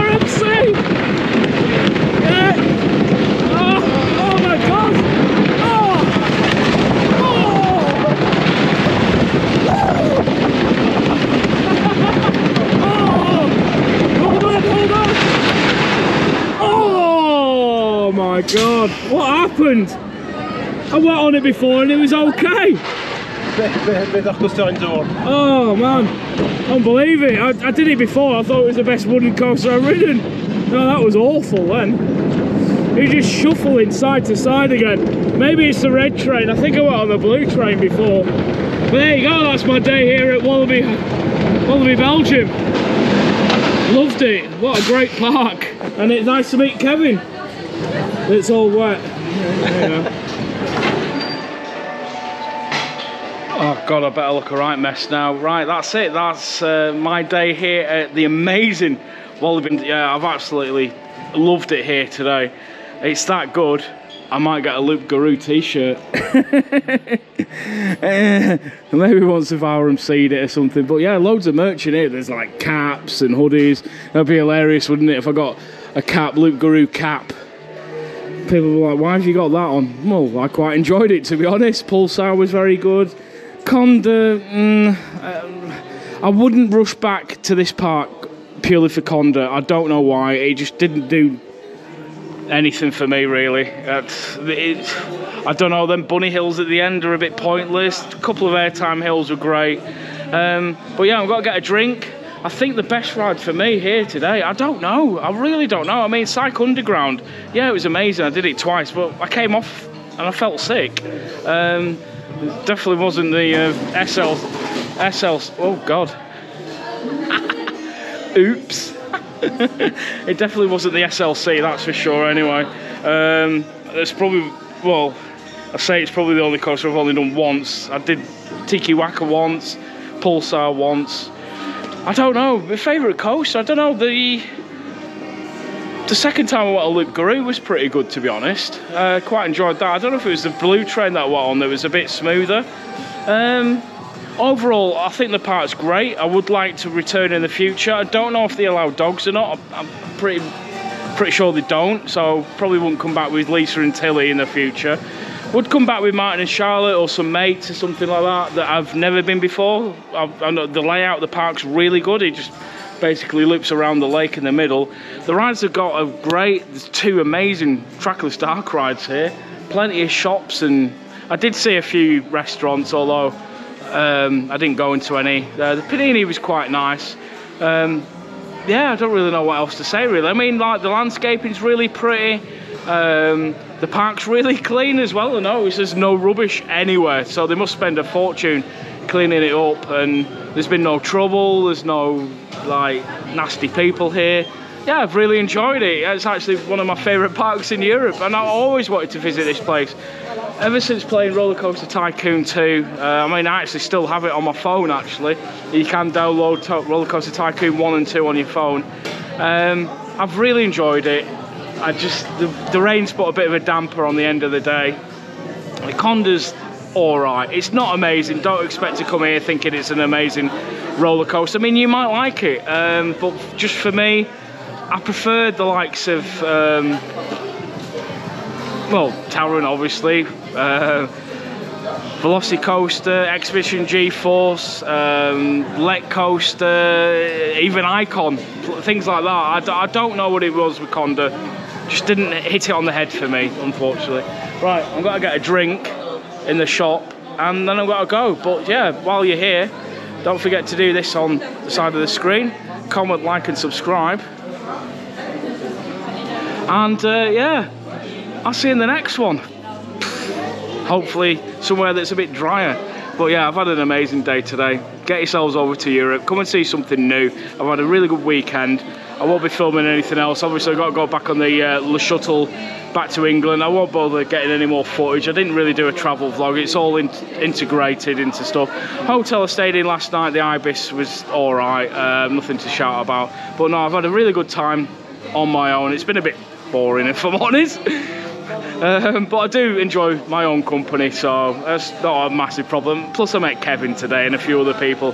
RMC! Yeah! Oh, oh my god! Oh! Oh! Hold on, hold on! Oh my god! What happened? I went on it before and it was okay. Oh man, it. I, I did it before. I thought it was the best wooden coaster I've ridden. No, that was awful then. You just shuffling side to side again. Maybe it's the red train. I think I went on the blue train before. But there you go. That's my day here at Walibi, Walibi, Belgium. Loved it. What a great park. And it's nice to meet Kevin. It's all wet. You know. God, I better look a right mess now. Right, that's it. That's uh, my day here at the amazing Walibi. Yeah, I've absolutely loved it here today. It's that good. I might get a Loup-Garou t-shirt. Eh, Maybe once if RMC'd it or something. But yeah, loads of merch in here. There's like caps and hoodies. That'd be hilarious, wouldn't it, if I got a cap, Loup-Garou cap. People were like, why have you got that on? Well, I quite enjoyed it, to be honest. Pulsar was very good. Kondaa, mm, um, I wouldn't rush back to this park purely for Kondaa. I don't know why. It just didn't do anything for me, really. It's- it- I don't know, them bunny hills at the end are a bit pointless. A couple of airtime hills were great. Um, but yeah, I've got to get a drink. I think the best ride for me here today, I don't know. I really don't know. I mean, Psyké Underground, yeah, it was amazing. I did it twice, but I came off and I felt sick. Um, it definitely wasn't the uh, SL, SL, oh God. Oops. it definitely wasn't the SLC, that's for sure. Anyway, um, it's probably well, I say it's probably the only coaster I've only done once. I did Tiki Waka once, Pulsar once. I don't know. My favourite coaster, I don't know. The the second time I went on Loup-Garou was pretty good, to be honest. Uh, quite enjoyed that. I don't know if it was the blue train that I went on that was a bit smoother. Um, overall, I think the park's great. I would like to return in the future. I don't know if they allow dogs or not. I'm, pretty pretty sure they don't, so probably wouldn't come back with Lisa and Tilly in the future. Would come back with Martin and Charlotte or some mates or something like that that I've never been before. I've, the layout of the park's really good. It just basically loops around the lake in the middle. The rides have got a great, there's two amazing trackless dark rides here. Plenty of shops and I did see a few restaurants, although um, I didn't go into any. Uh, the panini was quite nice. Um, yeah, I don't really know what else to say really. I mean, like the landscaping's really pretty. Um, the park's really clean as well. I noticed there's no rubbish anywhere, so they must spend a fortune cleaning it up. And there's been no trouble. There's no like nasty people here. Yeah, I've really enjoyed it. It's actually one of my favourite parks in Europe, and I always wanted to visit this place. Ever since playing Roller Coaster Tycoon 2, uh, I mean, I actually still have it on my phone. Actually, you can download to- Roller Coaster Tycoon 1 and 2 on your phone. Um, I've really enjoyed it. I just the, the rain's put a bit of a damper on the end of the day. The Kondaa's all right. It's not amazing. Don't expect to come here thinking it's an amazing roller coaster. I mean, you might like it, um, but just for me, I preferred the likes of um, well, Taron obviously, uh, Velocicoaster, Expedition GeForce, um, Lech Coaster, even Icon, things like that. I, I don't know what it was with Kondaa. Just didn't hit it on the head for me, unfortunately. Right, I'm gonna get a drink in the shop and then I've got to go. But yeah, while you're here, don't forget to do this on the side of the screen. Comment, like, and subscribe. And uh, yeah, I'll see you in the next one. Hopefully, somewhere that's a bit drier. But yeah, I've had an amazing day today. Get yourselves over to Europe. Come and see something new. I've had a really good weekend. I won't be filming anything else. Obviously, I've got to go back on the uh, Le Shuttle back to England. I won't bother getting any more footage. I didn't really do a travel vlog. It's all in integrated into stuff. Hotel I stayed in last night, the Ibis, was all right. Um, nothing to shout about. But no, I've had a really good time on my own. It's been a bit boring, if I'm honest. Um, but I do enjoy my own company, so that's not a massive problem. Plus, I met Kevin today and a few other people.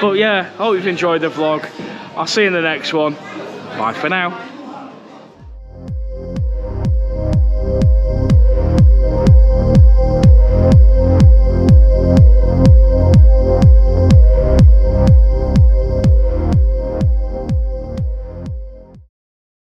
But yeah, I hope you've enjoyed the vlog. I'll see you in the next one. Bye for now.